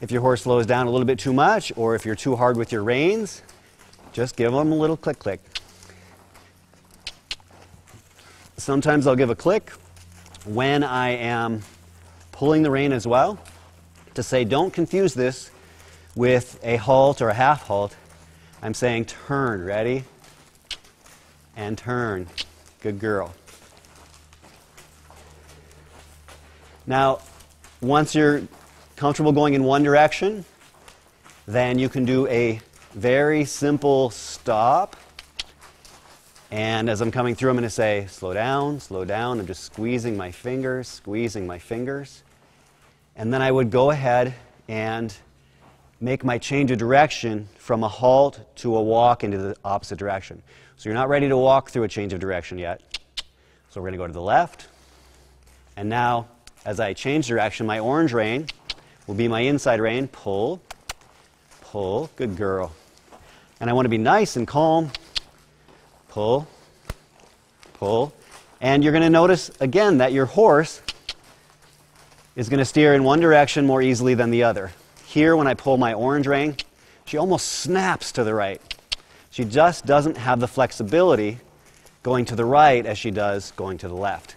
If your horse slows down a little bit too much, or if you're too hard with your reins, just give them a little click click. Sometimes I'll give a click when I am pulling the rein as well to say don't confuse this with a halt or a half halt. I'm saying turn, ready? And turn. Good girl. Now, once you're comfortable going in one direction, then you can do a very simple stop. And as I'm coming through, I'm going to say, slow down, slow down. I'm just squeezing my fingers, squeezing my fingers. And then I would go ahead and make my change of direction from a halt to a walk into the opposite direction. So you're not ready to walk through a change of direction yet. So we're going to go to the left. And now, as I change direction, my orange rein will be my inside rein. Pull, pull, good girl. And I want to be nice and calm. Pull, pull. And you're going to notice again that your horse is going to steer in one direction more easily than the other. Here, when I pull my orange rein, she almost snaps to the right. She just doesn't have the flexibility going to the right as she does going to the left.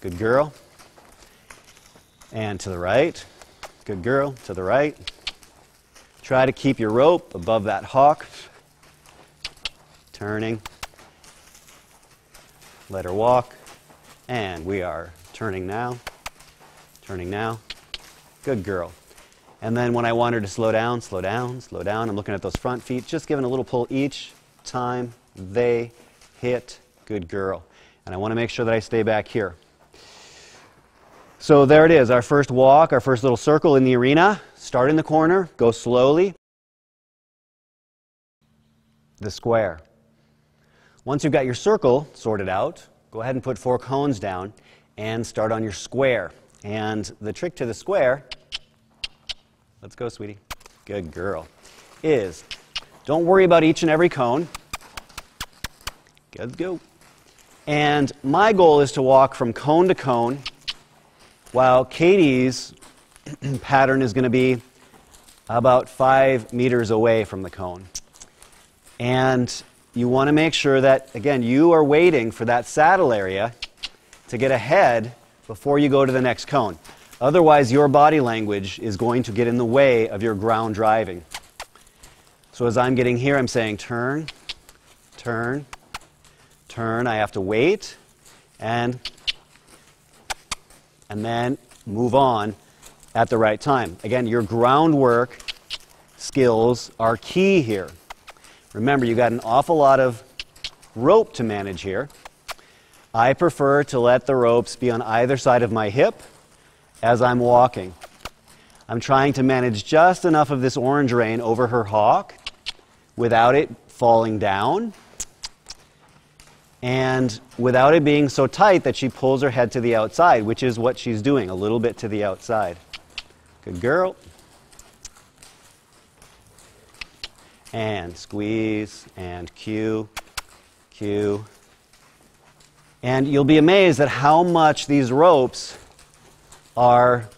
Good girl. And to the right. Good girl. To the right. Try to keep your rope above that hock. Turning. Let her walk. And we are turning now. Turning now. Good girl. And then when I want her to slow down, slow down, slow down, I'm looking at those front feet, just giving a little pull each time they hit. Good girl. And I want to make sure that I stay back here. So there it is, our first walk, our first little circle in the arena. Start in the corner, go slowly. The square. Once you've got your circle sorted out, go ahead and put four cones down and start on your square. And the trick to the square, let's go, sweetie. Good girl. Is don't worry about each and every cone. Good, go. And my goal is to walk from cone to cone while Katie's [clears throat] pattern is going to be about five meters away from the cone. And you want to make sure that, again, you are waiting for that saddle area to get ahead before you go to the next cone. Otherwise, your body language is going to get in the way of your ground driving. So as I'm getting here, I'm saying turn, turn, turn. I have to wait and and then move on at the right time. Again, your groundwork skills are key here. Remember, you got an awful lot of rope to manage here. I prefer to let the ropes be on either side of my hip as I'm walking. I'm trying to manage just enough of this orange rein over her hock without it falling down and without it being so tight that she pulls her head to the outside, which is what she's doing, a little bit to the outside. Good girl. And squeeze and cue, cue. And you'll be amazed at how much these ropes are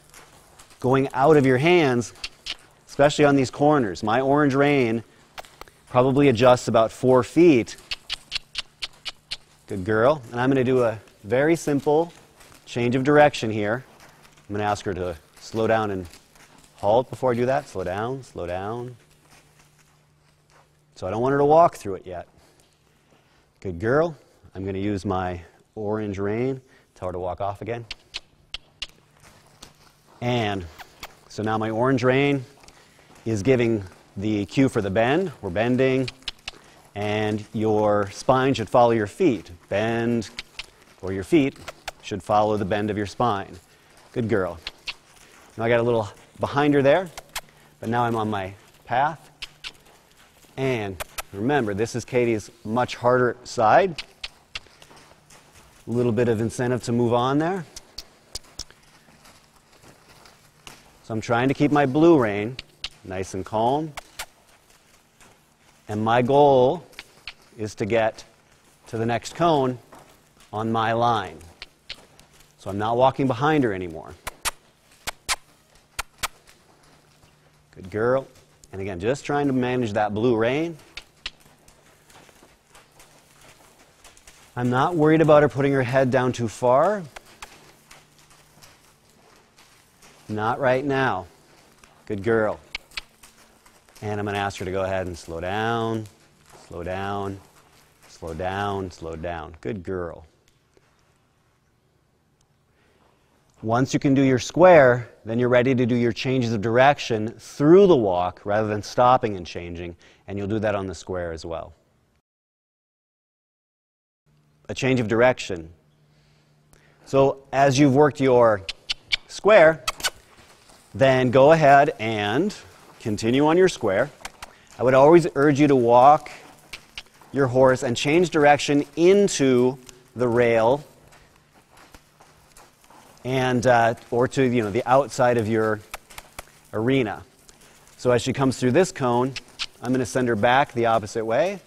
going out of your hands, especially on these corners. My orange rein probably adjusts about four feet Good girl. And I'm going to do a very simple change of direction here. I'm going to ask her to slow down and halt before I do that. Slow down, slow down. So I don't want her to walk through it yet. Good girl. I'm going to use my orange rein. Tell her to walk off again. And so now my orange rein is giving the cue for the bend. We're bending and your spine should follow your feet. Bend, or your feet should follow the bend of your spine. Good girl. Now I got a little behind her there, but now I'm on my path. And remember, this is Katie's much harder side. A little bit of incentive to move on there. So I'm trying to keep my blue rein nice and calm. And my goal is to get to the next cone on my line. So I'm not walking behind her anymore. Good girl. And again, just trying to manage that blue rein. I'm not worried about her putting her head down too far. Not right now. Good girl. And I'm going to ask her to go ahead and slow down, slow down, slow down, slow down. Good girl. Once you can do your square, then you're ready to do your changes of direction through the walk rather than stopping and changing, and you'll do that on the square as well. A change of direction. So as you've worked your square, then go ahead and continue on your square. I would always urge you to walk your horse and change direction into the rail and uh, or to you know the outside of your arena. So as she comes through this cone, I'm going to send her back the opposite way.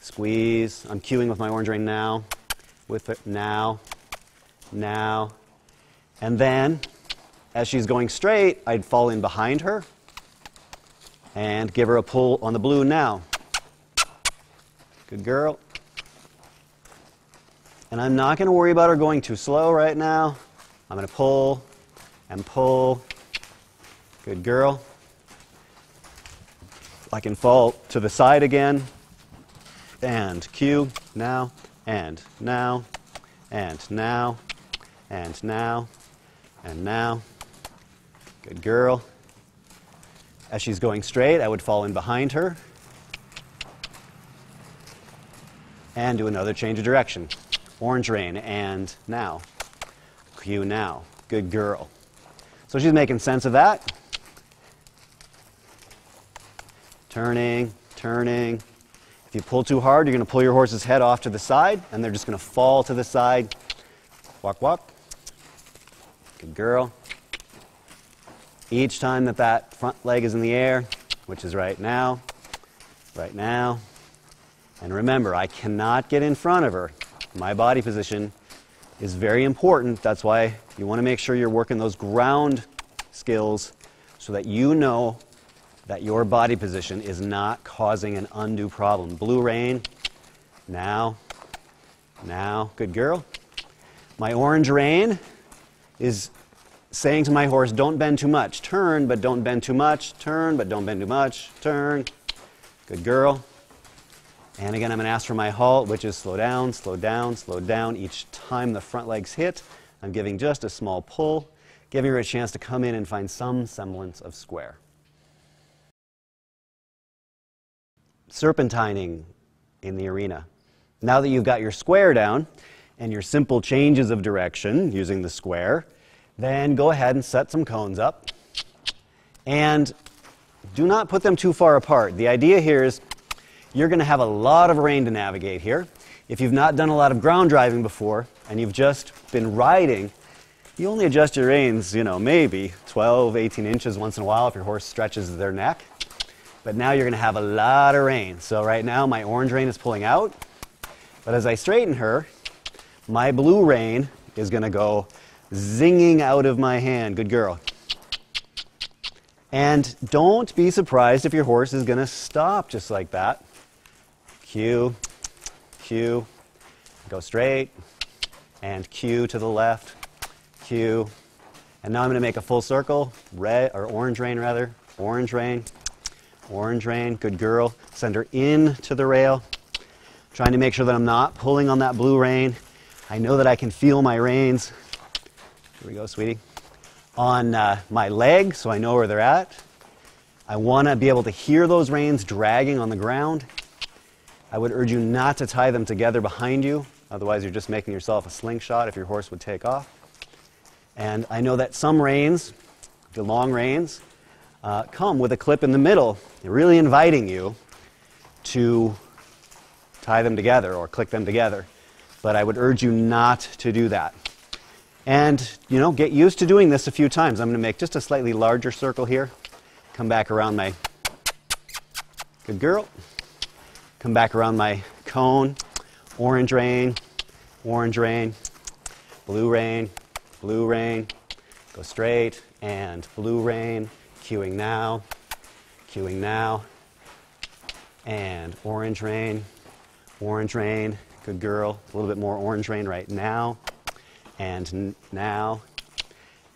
Squeeze. I'm cueing with my orange rein now. With it now, now, and then as she's going straight, I'd fall in behind her and give her a pull on the blue now. Good girl. And I'm not going to worry about her going too slow right now. I'm going to pull and pull. Good girl. I can fall to the side again. And cue, now, and now, and now, and now, and now. Good girl. As she's going straight, I would fall in behind her and do another change of direction. Orange rein, and now. Cue now. Good girl. So she's making sense of that. Turning, turning. If you pull too hard, you're going to pull your horse's head off to the side, and they're just going to fall to the side. Walk, walk. Good girl. Each time that that front leg is in the air, which is right now, right now. And remember, I cannot get in front of her. My body position is very important. That's why you want to make sure you're working those ground skills so that you know that your body position is not causing an undue problem. Blue rein, now, now, good girl. My orange rein is saying to my horse, don't bend too much. Turn, but don't bend too much. Turn, but don't bend too much. Turn. Good girl. And again, I'm going to ask for my halt, which is slow down, slow down, slow down. Each time the front legs hit, I'm giving just a small pull, giving her a chance to come in and find some semblance of square. Serpentining in the arena. Now that you've got your square down and your simple changes of direction using the square, then go ahead and set some cones up. And do not put them too far apart. The idea here is you're going to have a lot of rein to navigate here. If you've not done a lot of ground driving before and you've just been riding, you only adjust your reins, you know, maybe 12, 18 inches once in a while if your horse stretches their neck. But now you're going to have a lot of rein. So right now my orange rein is pulling out. But as I straighten her, my blue rein is going to go zinging out of my hand. Good girl. And don't be surprised if your horse is going to stop just like that. Cue, cue, go straight, and cue to the left, cue. And now I'm going to make a full circle, red or orange rein rather, orange rein, orange rein, good girl. Send her in to the rail, trying to make sure that I'm not pulling on that blue rein. I know that I can feel my reins. Here we go, sweetie. On uh, my leg, so I know where they're at. I want to be able to hear those reins dragging on the ground. I would urge you not to tie them together behind you, otherwise, you're just making yourself a slingshot if your horse would take off. And I know that some reins, the long reins, uh, come with a clip in the middle, really inviting you to tie them together or click them together. But I would urge you not to do that. And, you know, get used to doing this a few times. I'm going to make just a slightly larger circle here. Come back around my, good girl. Come back around my cone, orange rein, orange rein, blue rein, blue rein. go straight, and blue rein. cueing now, cueing now, and orange rein, orange rein. good girl, a little bit more orange rein right now, and now,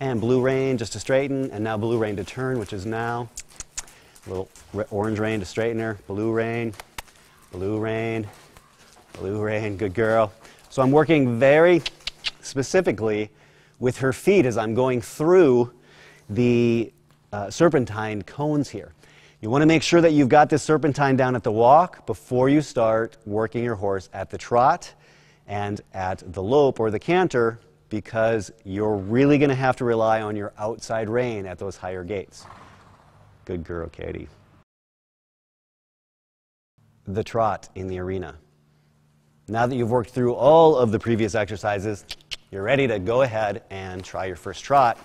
and blue rein just to straighten, and now blue rein to turn, which is now, a little orange rein to straighten her, blue rein, Blue rein, blue rein, good girl. So I'm working very specifically with her feet as I'm going through the uh, serpentine cones here. You want to make sure that you've got this serpentine down at the walk before you start working your horse at the trot and at the lope or the canter because you're really going to have to rely on your outside rein at those higher gaits. Good girl, Katie the trot in the arena. Now that you've worked through all of the previous exercises, you're ready to go ahead and try your first trot.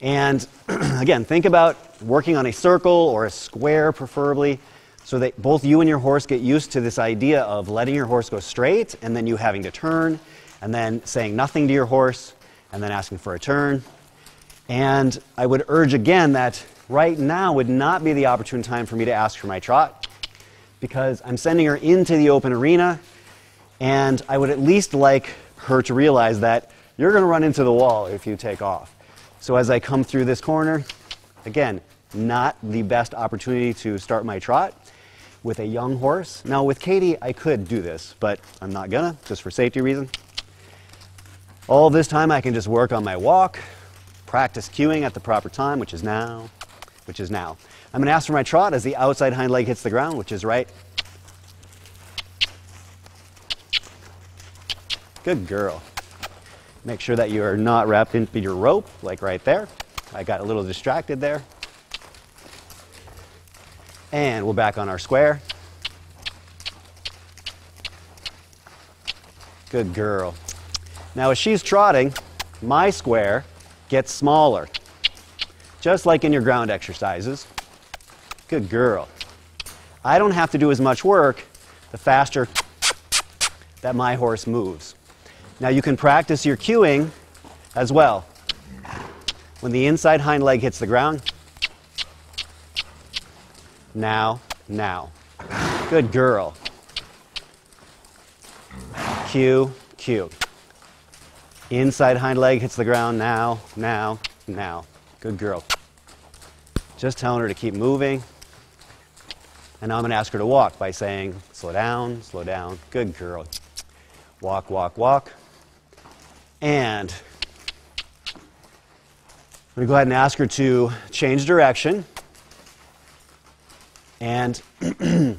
And [clears throat] again, think about working on a circle or a square, preferably, so that both you and your horse get used to this idea of letting your horse go straight and then you having to turn and then saying nothing to your horse and then asking for a turn. And I would urge again that right now would not be the opportune time for me to ask for my trot because I'm sending her into the open arena, and I would at least like her to realize that you're going to run into the wall if you take off. So as I come through this corner, again, not the best opportunity to start my trot with a young horse. Now with Katie, I could do this, but I'm not gonna, just for safety reasons. All this time I can just work on my walk, practice cueing at the proper time, which is now, which is now. I'm going to ask for my trot as the outside hind leg hits the ground, which is right. Good girl. Make sure that you are not wrapped into your rope, like right there. I got a little distracted there. And we're back on our square. Good girl. Now as she's trotting, my square gets smaller, just like in your ground exercises. Good girl. I don't have to do as much work the faster that my horse moves. Now you can practice your cueing as well. When the inside hind leg hits the ground, now, now. Good girl. Cue, cue. Inside hind leg hits the ground now, now, now. Good girl. Just telling her to keep moving. And now I'm going to ask her to walk by saying, slow down, slow down. Good girl. Walk, walk, walk. And I'm going to go ahead and ask her to change direction. And [clears throat] I'm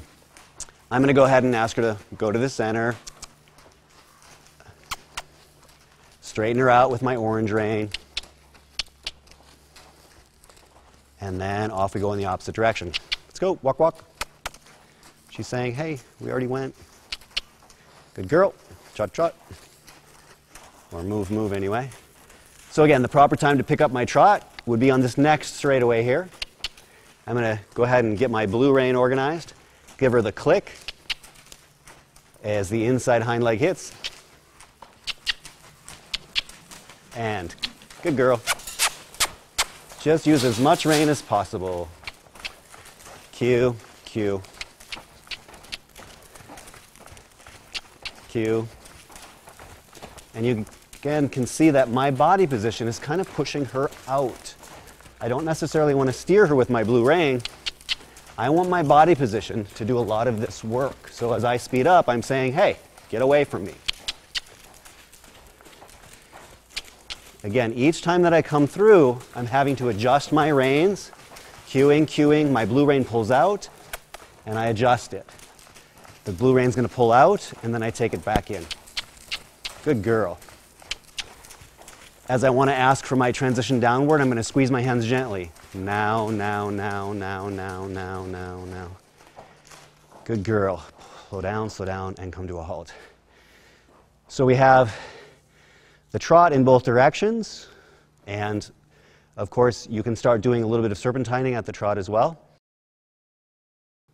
going to go ahead and ask her to go to the center, straighten her out with my orange rein, and then off we go in the opposite direction. Let's go, walk, walk. She's saying, hey, we already went. Good girl, trot, trot. Or move, move anyway. So again, the proper time to pick up my trot would be on this next straightaway here. I'm going to go ahead and get my blue rein organized, give her the click as the inside hind leg hits. And good girl. Just use as much rein as possible. Cue, cue, And you again can see that my body position is kind of pushing her out. I don't necessarily want to steer her with my blue rein. I want my body position to do a lot of this work. So as I speed up, I'm saying, hey, get away from me. Again, each time that I come through, I'm having to adjust my reins, cueing, cueing, my blue rein pulls out, and I adjust it. The blue rein's going to pull out, and then I take it back in. Good girl. As I want to ask for my transition downward, I'm going to squeeze my hands gently. Now, now, now, now, now, now, now, now. Good girl. Slow down, slow down, and come to a halt. So we have the trot in both directions, and of course, you can start doing a little bit of serpentining at the trot as well.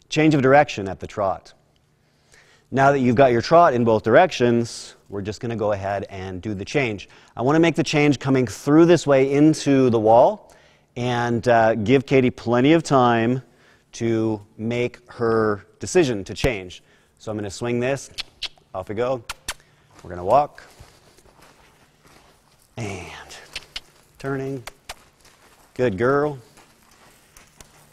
Change of direction at the trot. Now that you've got your trot in both directions, we're just going to go ahead and do the change. I want to make the change coming through this way into the wall and uh, give Katie plenty of time to make her decision to change. So I'm going to swing this, off we go. We're going to walk and turning. Good girl.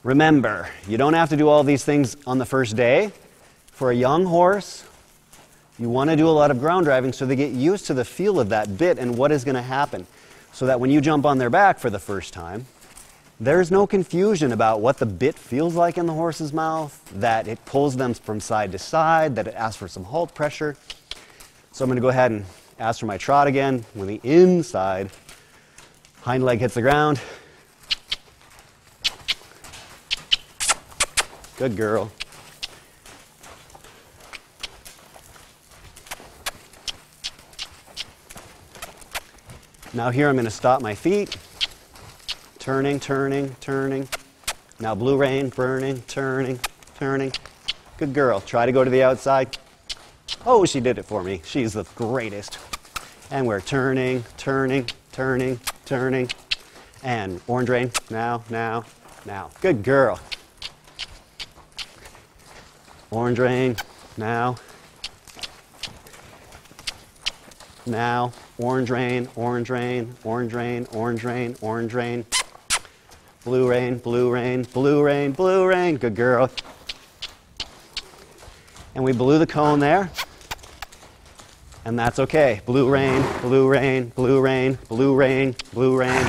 Remember, you don't have to do all these things on the first day. For a young horse, you want to do a lot of ground driving so they get used to the feel of that bit and what is going to happen. So that when you jump on their back for the first time, there's no confusion about what the bit feels like in the horse's mouth, that it pulls them from side to side, that it asks for some halt pressure. So I'm going to go ahead and ask for my trot again. When the inside hind leg hits the ground. Good girl. Now here I'm going to stop my feet. Turning, turning, turning. Now blue rein, burning, turning, turning. Good girl. Try to go to the outside. Oh, she did it for me. She's the greatest. And we're turning, turning, turning, turning. And orange rein, Now, now, now. Good girl. Orange rein, Now. Now orange rein, orange rein, orange rein, orange rein, orange rein, blue rein, blue rein, blue rein, blue rein, good girl. And we blew the cone there, and that's okay. Blue rein, blue rein, blue rein, blue rein, blue rein,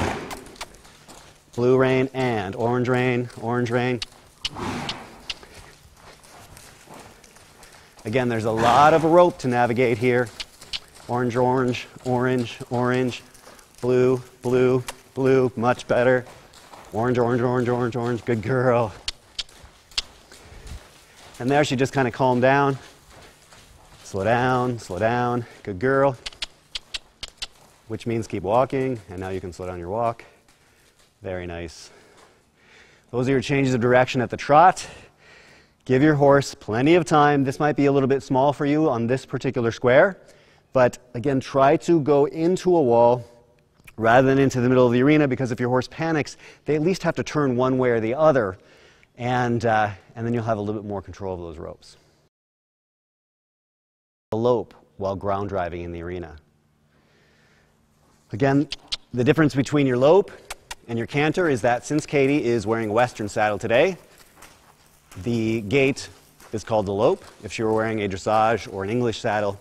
blue rein, and orange rein, orange rein. Again, there's a lot of rope to navigate here. Orange, orange, orange, orange, blue, blue, blue, much better. Orange, orange, orange, orange, orange, good girl. And there she just kind of calmed down. Slow down, slow down, good girl. Which means keep walking, and now you can slow down your walk. Very nice. Those are your changes of direction at the trot. Give your horse plenty of time. This might be a little bit small for you on this particular square. But again, try to go into a wall rather than into the middle of the arena because if your horse panics, they at least have to turn one way or the other. And, uh, and then you'll have a little bit more control of those ropes. Elope while ground driving in the arena. Again, the difference between your lope and your canter is that since Katie is wearing a Western saddle today, the gait is called the lope. If she were wearing a dressage or an English saddle,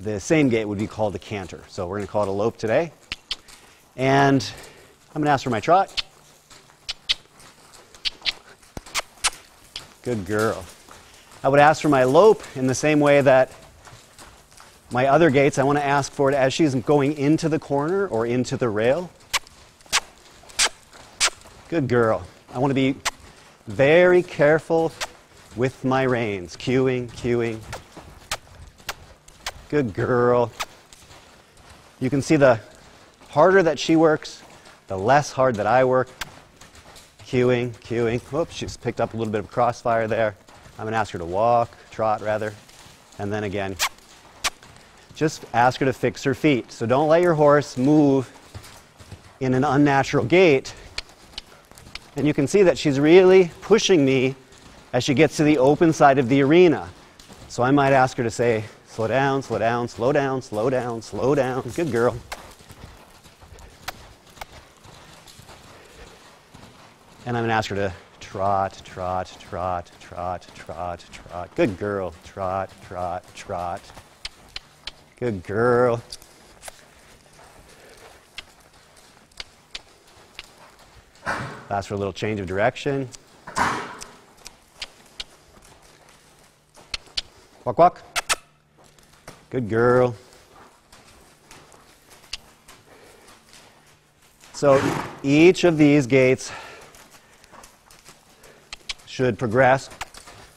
the same gait would be called a canter. So we're going to call it a lope today. And I'm going to ask for my trot. Good girl. I would ask for my lope in the same way that my other gaits, I want to ask for it as she's going into the corner or into the rail. Good girl. I want to be very careful with my reins. Cueing, cueing. Good girl. You can see the harder that she works, the less hard that I work. Cueing, cueing. Whoops, she's picked up a little bit of crossfire there. I'm going to ask her to walk, trot rather, and then again. Just ask her to fix her feet. So don't let your horse move in an unnatural gait. And you can see that she's really pushing me as she gets to the open side of the arena. So I might ask her to say, slow down, slow down, slow down, slow down, slow down. Good girl. And I'm going to ask her to trot, trot, trot, trot, trot, trot. Good girl. Trot, trot, trot. Good girl. Ask for a little change of direction. Walk, walk. Good girl. So each of these gaits should progress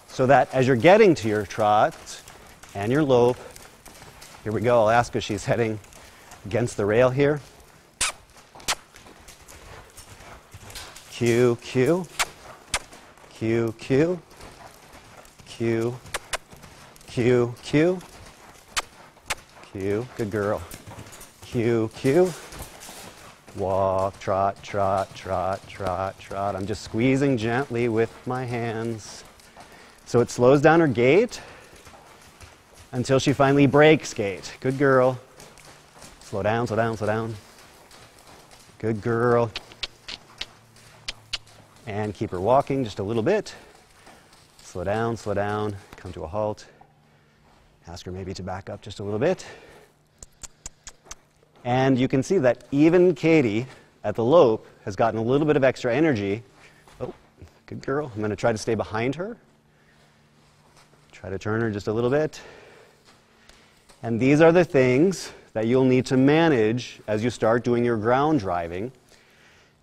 so that as you're getting to your trot and your lope, here we go, I'll ask if she's heading against the rail here. Q, Q, Q, Q, Q, Q, Q, Q, good girl. Q, Q, walk, trot, trot, trot, trot, trot. I'm just squeezing gently with my hands. So it slows down her gait until she finally breaks gait. Good girl. Slow down, slow down, slow down. Good girl. And keep her walking just a little bit. Slow down, slow down, come to a halt. Ask her maybe to back up just a little bit. And you can see that even Katie at the lope has gotten a little bit of extra energy. Oh, good girl. I'm going to try to stay behind her. Try to turn her just a little bit. And these are the things that you'll need to manage as you start doing your ground driving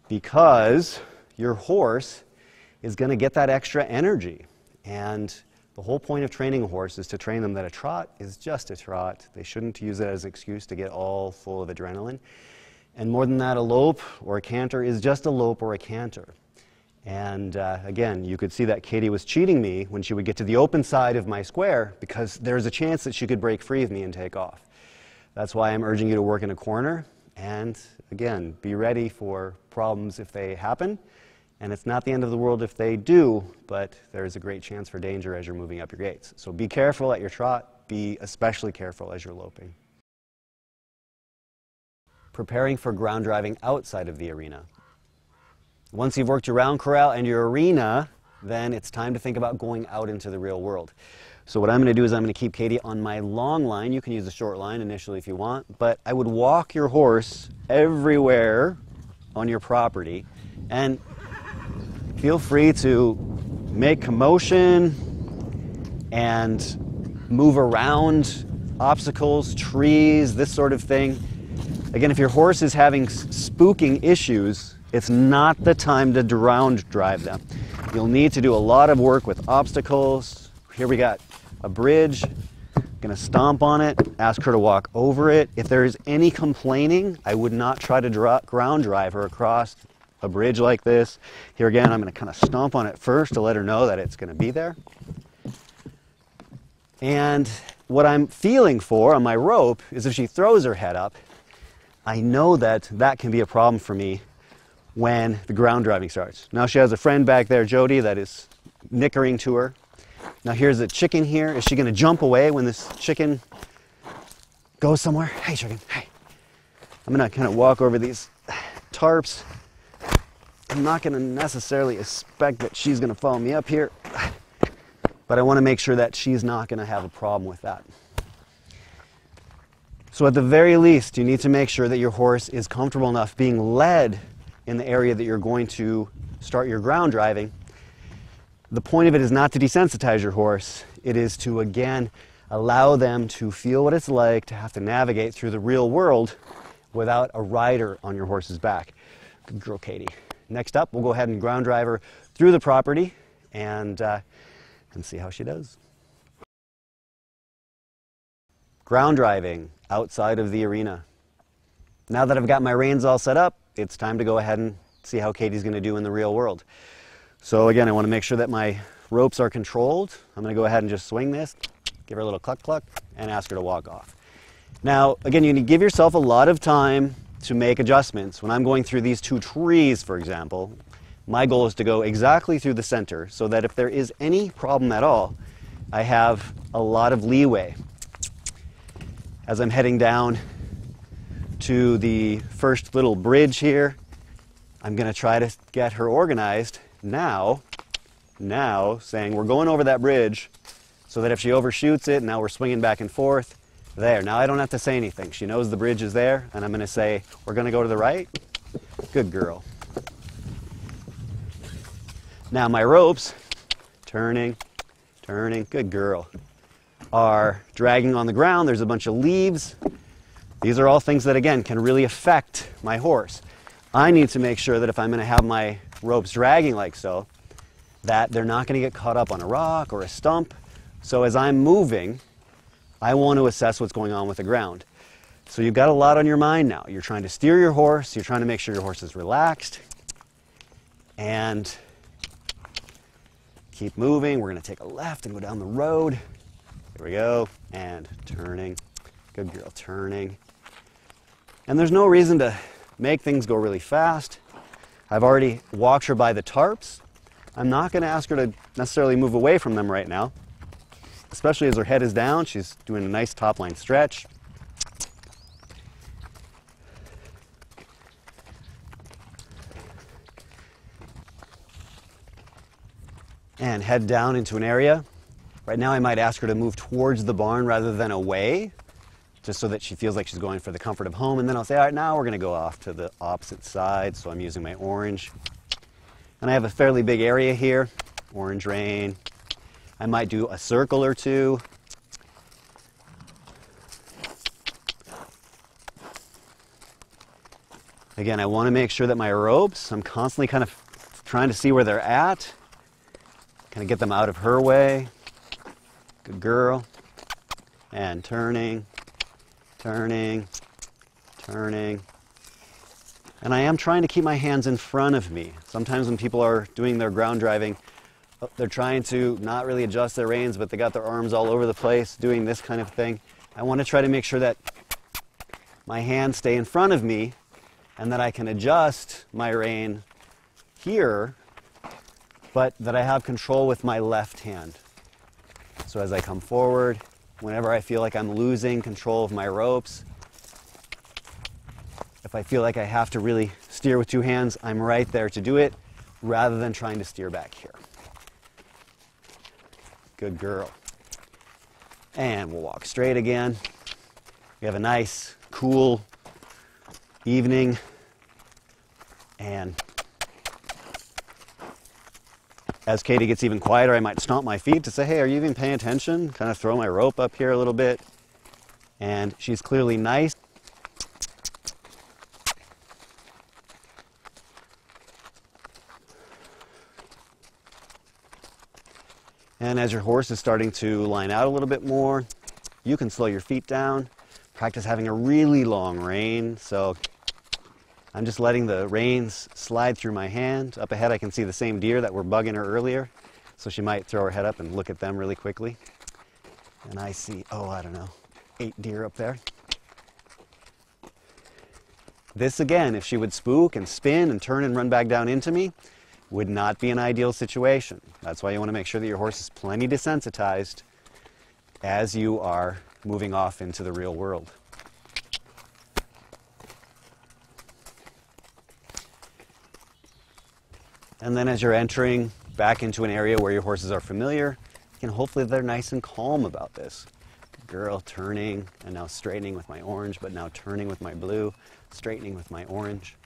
because your horse is going to get that extra energy. And the whole point of training a horse is to train them that a trot is just a trot. They shouldn't use it as an excuse to get all full of adrenaline. And more than that, a lope or a canter is just a lope or a canter. And uh, again, you could see that Katie was cheating me when she would get to the open side of my square because there's a chance that she could break free of me and take off. That's why I'm urging you to work in a corner and again, be ready for problems if they happen. And it's not the end of the world if they do, but there's a great chance for danger as you're moving up your gaits. So be careful at your trot, be especially careful as you're loping. Preparing for ground driving outside of the arena. Once you've worked your round corral and your arena, then it's time to think about going out into the real world. So what I'm going to do is I'm going to keep Katie on my long line. You can use the short line initially if you want, but I would walk your horse everywhere on your property and feel free to make commotion and move around obstacles, trees, this sort of thing. Again, if your horse is having spooking issues, it's not the time to round drive them. You'll need to do a lot of work with obstacles. Here we got a bridge. Gonna stomp on it, ask her to walk over it. If there's any complaining, I would not try to ground drive her across a bridge like this. Here again, I'm going to kind of stomp on it first to let her know that it's going to be there. And what I'm feeling for on my rope is if she throws her head up, I know that that can be a problem for me when the ground driving starts. Now she has a friend back there, Jody, that is nickering to her. Now here's a chicken here. Is she going to jump away when this chicken goes somewhere? Hey, chicken, hey. I'm going to kind of walk over these tarps. I'm not going to necessarily expect that she's going to follow me up here, but I want to make sure that she's not going to have a problem with that. So, at the very least, you need to make sure that your horse is comfortable enough being led in the area that you're going to start your ground driving. The point of it is not to desensitize your horse, it is to again allow them to feel what it's like to have to navigate through the real world without a rider on your horse's back. Good girl, Katie. Next up, we'll go ahead and ground drive her through the property and, uh, and see how she does. Ground driving outside of the arena. Now that I've got my reins all set up, it's time to go ahead and see how Katie's going to do in the real world. So again, I want to make sure that my ropes are controlled. I'm going to go ahead and just swing this, give her a little cluck cluck, and ask her to walk off. Now, again, you need to give yourself a lot of time to make adjustments. When I'm going through these two trees, for example, my goal is to go exactly through the center so that if there is any problem at all, I have a lot of leeway. As I'm heading down to the first little bridge here, I'm going to try to get her organized now, now saying we're going over that bridge so that if she overshoots it, now we're swinging back and forth, there. Now I don't have to say anything. She knows the bridge is there, and I'm going to say, we're going to go to the right. Good girl. Now my ropes, turning, turning, good girl, are dragging on the ground. There's a bunch of leaves. These are all things that, again, can really affect my horse. I need to make sure that if I'm going to have my ropes dragging like so, that they're not going to get caught up on a rock or a stump. So as I'm moving, I want to assess what's going on with the ground. So you've got a lot on your mind now. You're trying to steer your horse, you're trying to make sure your horse is relaxed, and keep moving. We're going to take a left and go down the road. Here we go, and turning. Good girl, turning. And there's no reason to make things go really fast. I've already walked her by the tarps. I'm not going to ask her to necessarily move away from them right now especially as her head is down. She's doing a nice top line stretch. And head down into an area. Right now, I might ask her to move towards the barn rather than away, just so that she feels like she's going for the comfort of home. And then I'll say, all right, now we're going to go off to the opposite side. So I'm using my orange. And I have a fairly big area here orange rein, I might do a circle or two. Again, I want to make sure that my ropes, I'm constantly kind of trying to see where they're at. Kind of get them out of her way. Good girl. And turning, turning, turning. And I am trying to keep my hands in front of me. Sometimes when people are doing their ground driving, Oh, they're trying to not really adjust their reins, but they got their arms all over the place doing this kind of thing. I want to try to make sure that my hands stay in front of me and that I can adjust my rein here, but that I have control with my left hand. So as I come forward, whenever I feel like I'm losing control of my ropes, if I feel like I have to really steer with two hands, I'm right there to do it rather than trying to steer back here. Good girl. And we'll walk straight again. We have a nice, cool evening. And as Katie gets even quieter, I might stomp my feet to say, hey, are you even paying attention? Kind of throw my rope up here a little bit. And she's clearly nice. And as your horse is starting to line out a little bit more, you can slow your feet down. Practice having a really long rein. So I'm just letting the reins slide through my hand. Up ahead, I can see the same deer that were bugging her earlier. So she might throw her head up and look at them really quickly. And I see, oh, I don't know, eight deer up there. This again, if she would spook and spin and turn and run back down into me, would not be an ideal situation. That's why you want to make sure that your horse is plenty desensitized as you are moving off into the real world. And then as you're entering back into an area where your horses are familiar, can hopefully they're nice and calm about this. Girl turning and now straightening with my orange, but now turning with my blue, straightening with my orange.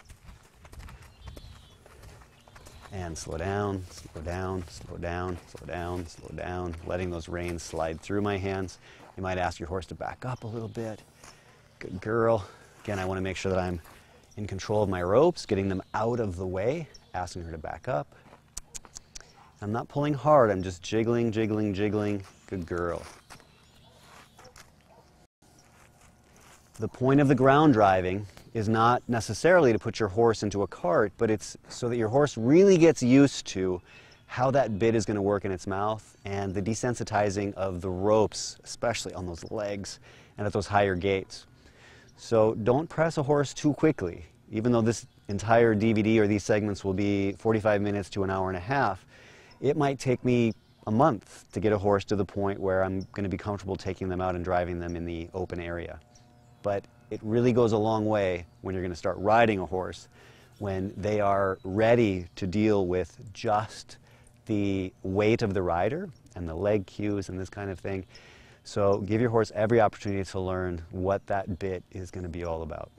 And slow down, slow down, slow down, slow down, slow down, letting those reins slide through my hands. You might ask your horse to back up a little bit. Good girl. Again, I want to make sure that I'm in control of my ropes, getting them out of the way, asking her to back up. I'm not pulling hard, I'm just jiggling, jiggling, jiggling. Good girl. The point of the ground driving is not necessarily to put your horse into a cart, but it's so that your horse really gets used to how that bit is going to work in its mouth and the desensitizing of the ropes, especially on those legs and at those higher gaits. So don't press a horse too quickly. Even though this entire DVD or these segments will be 45 minutes to an hour and a half, it might take me a month to get a horse to the point where I'm going to be comfortable taking them out and driving them in the open area. But it really goes a long way when you're going to start riding a horse when they are ready to deal with just the weight of the rider and the leg cues and this kind of thing. So give your horse every opportunity to learn what that bit is going to be all about.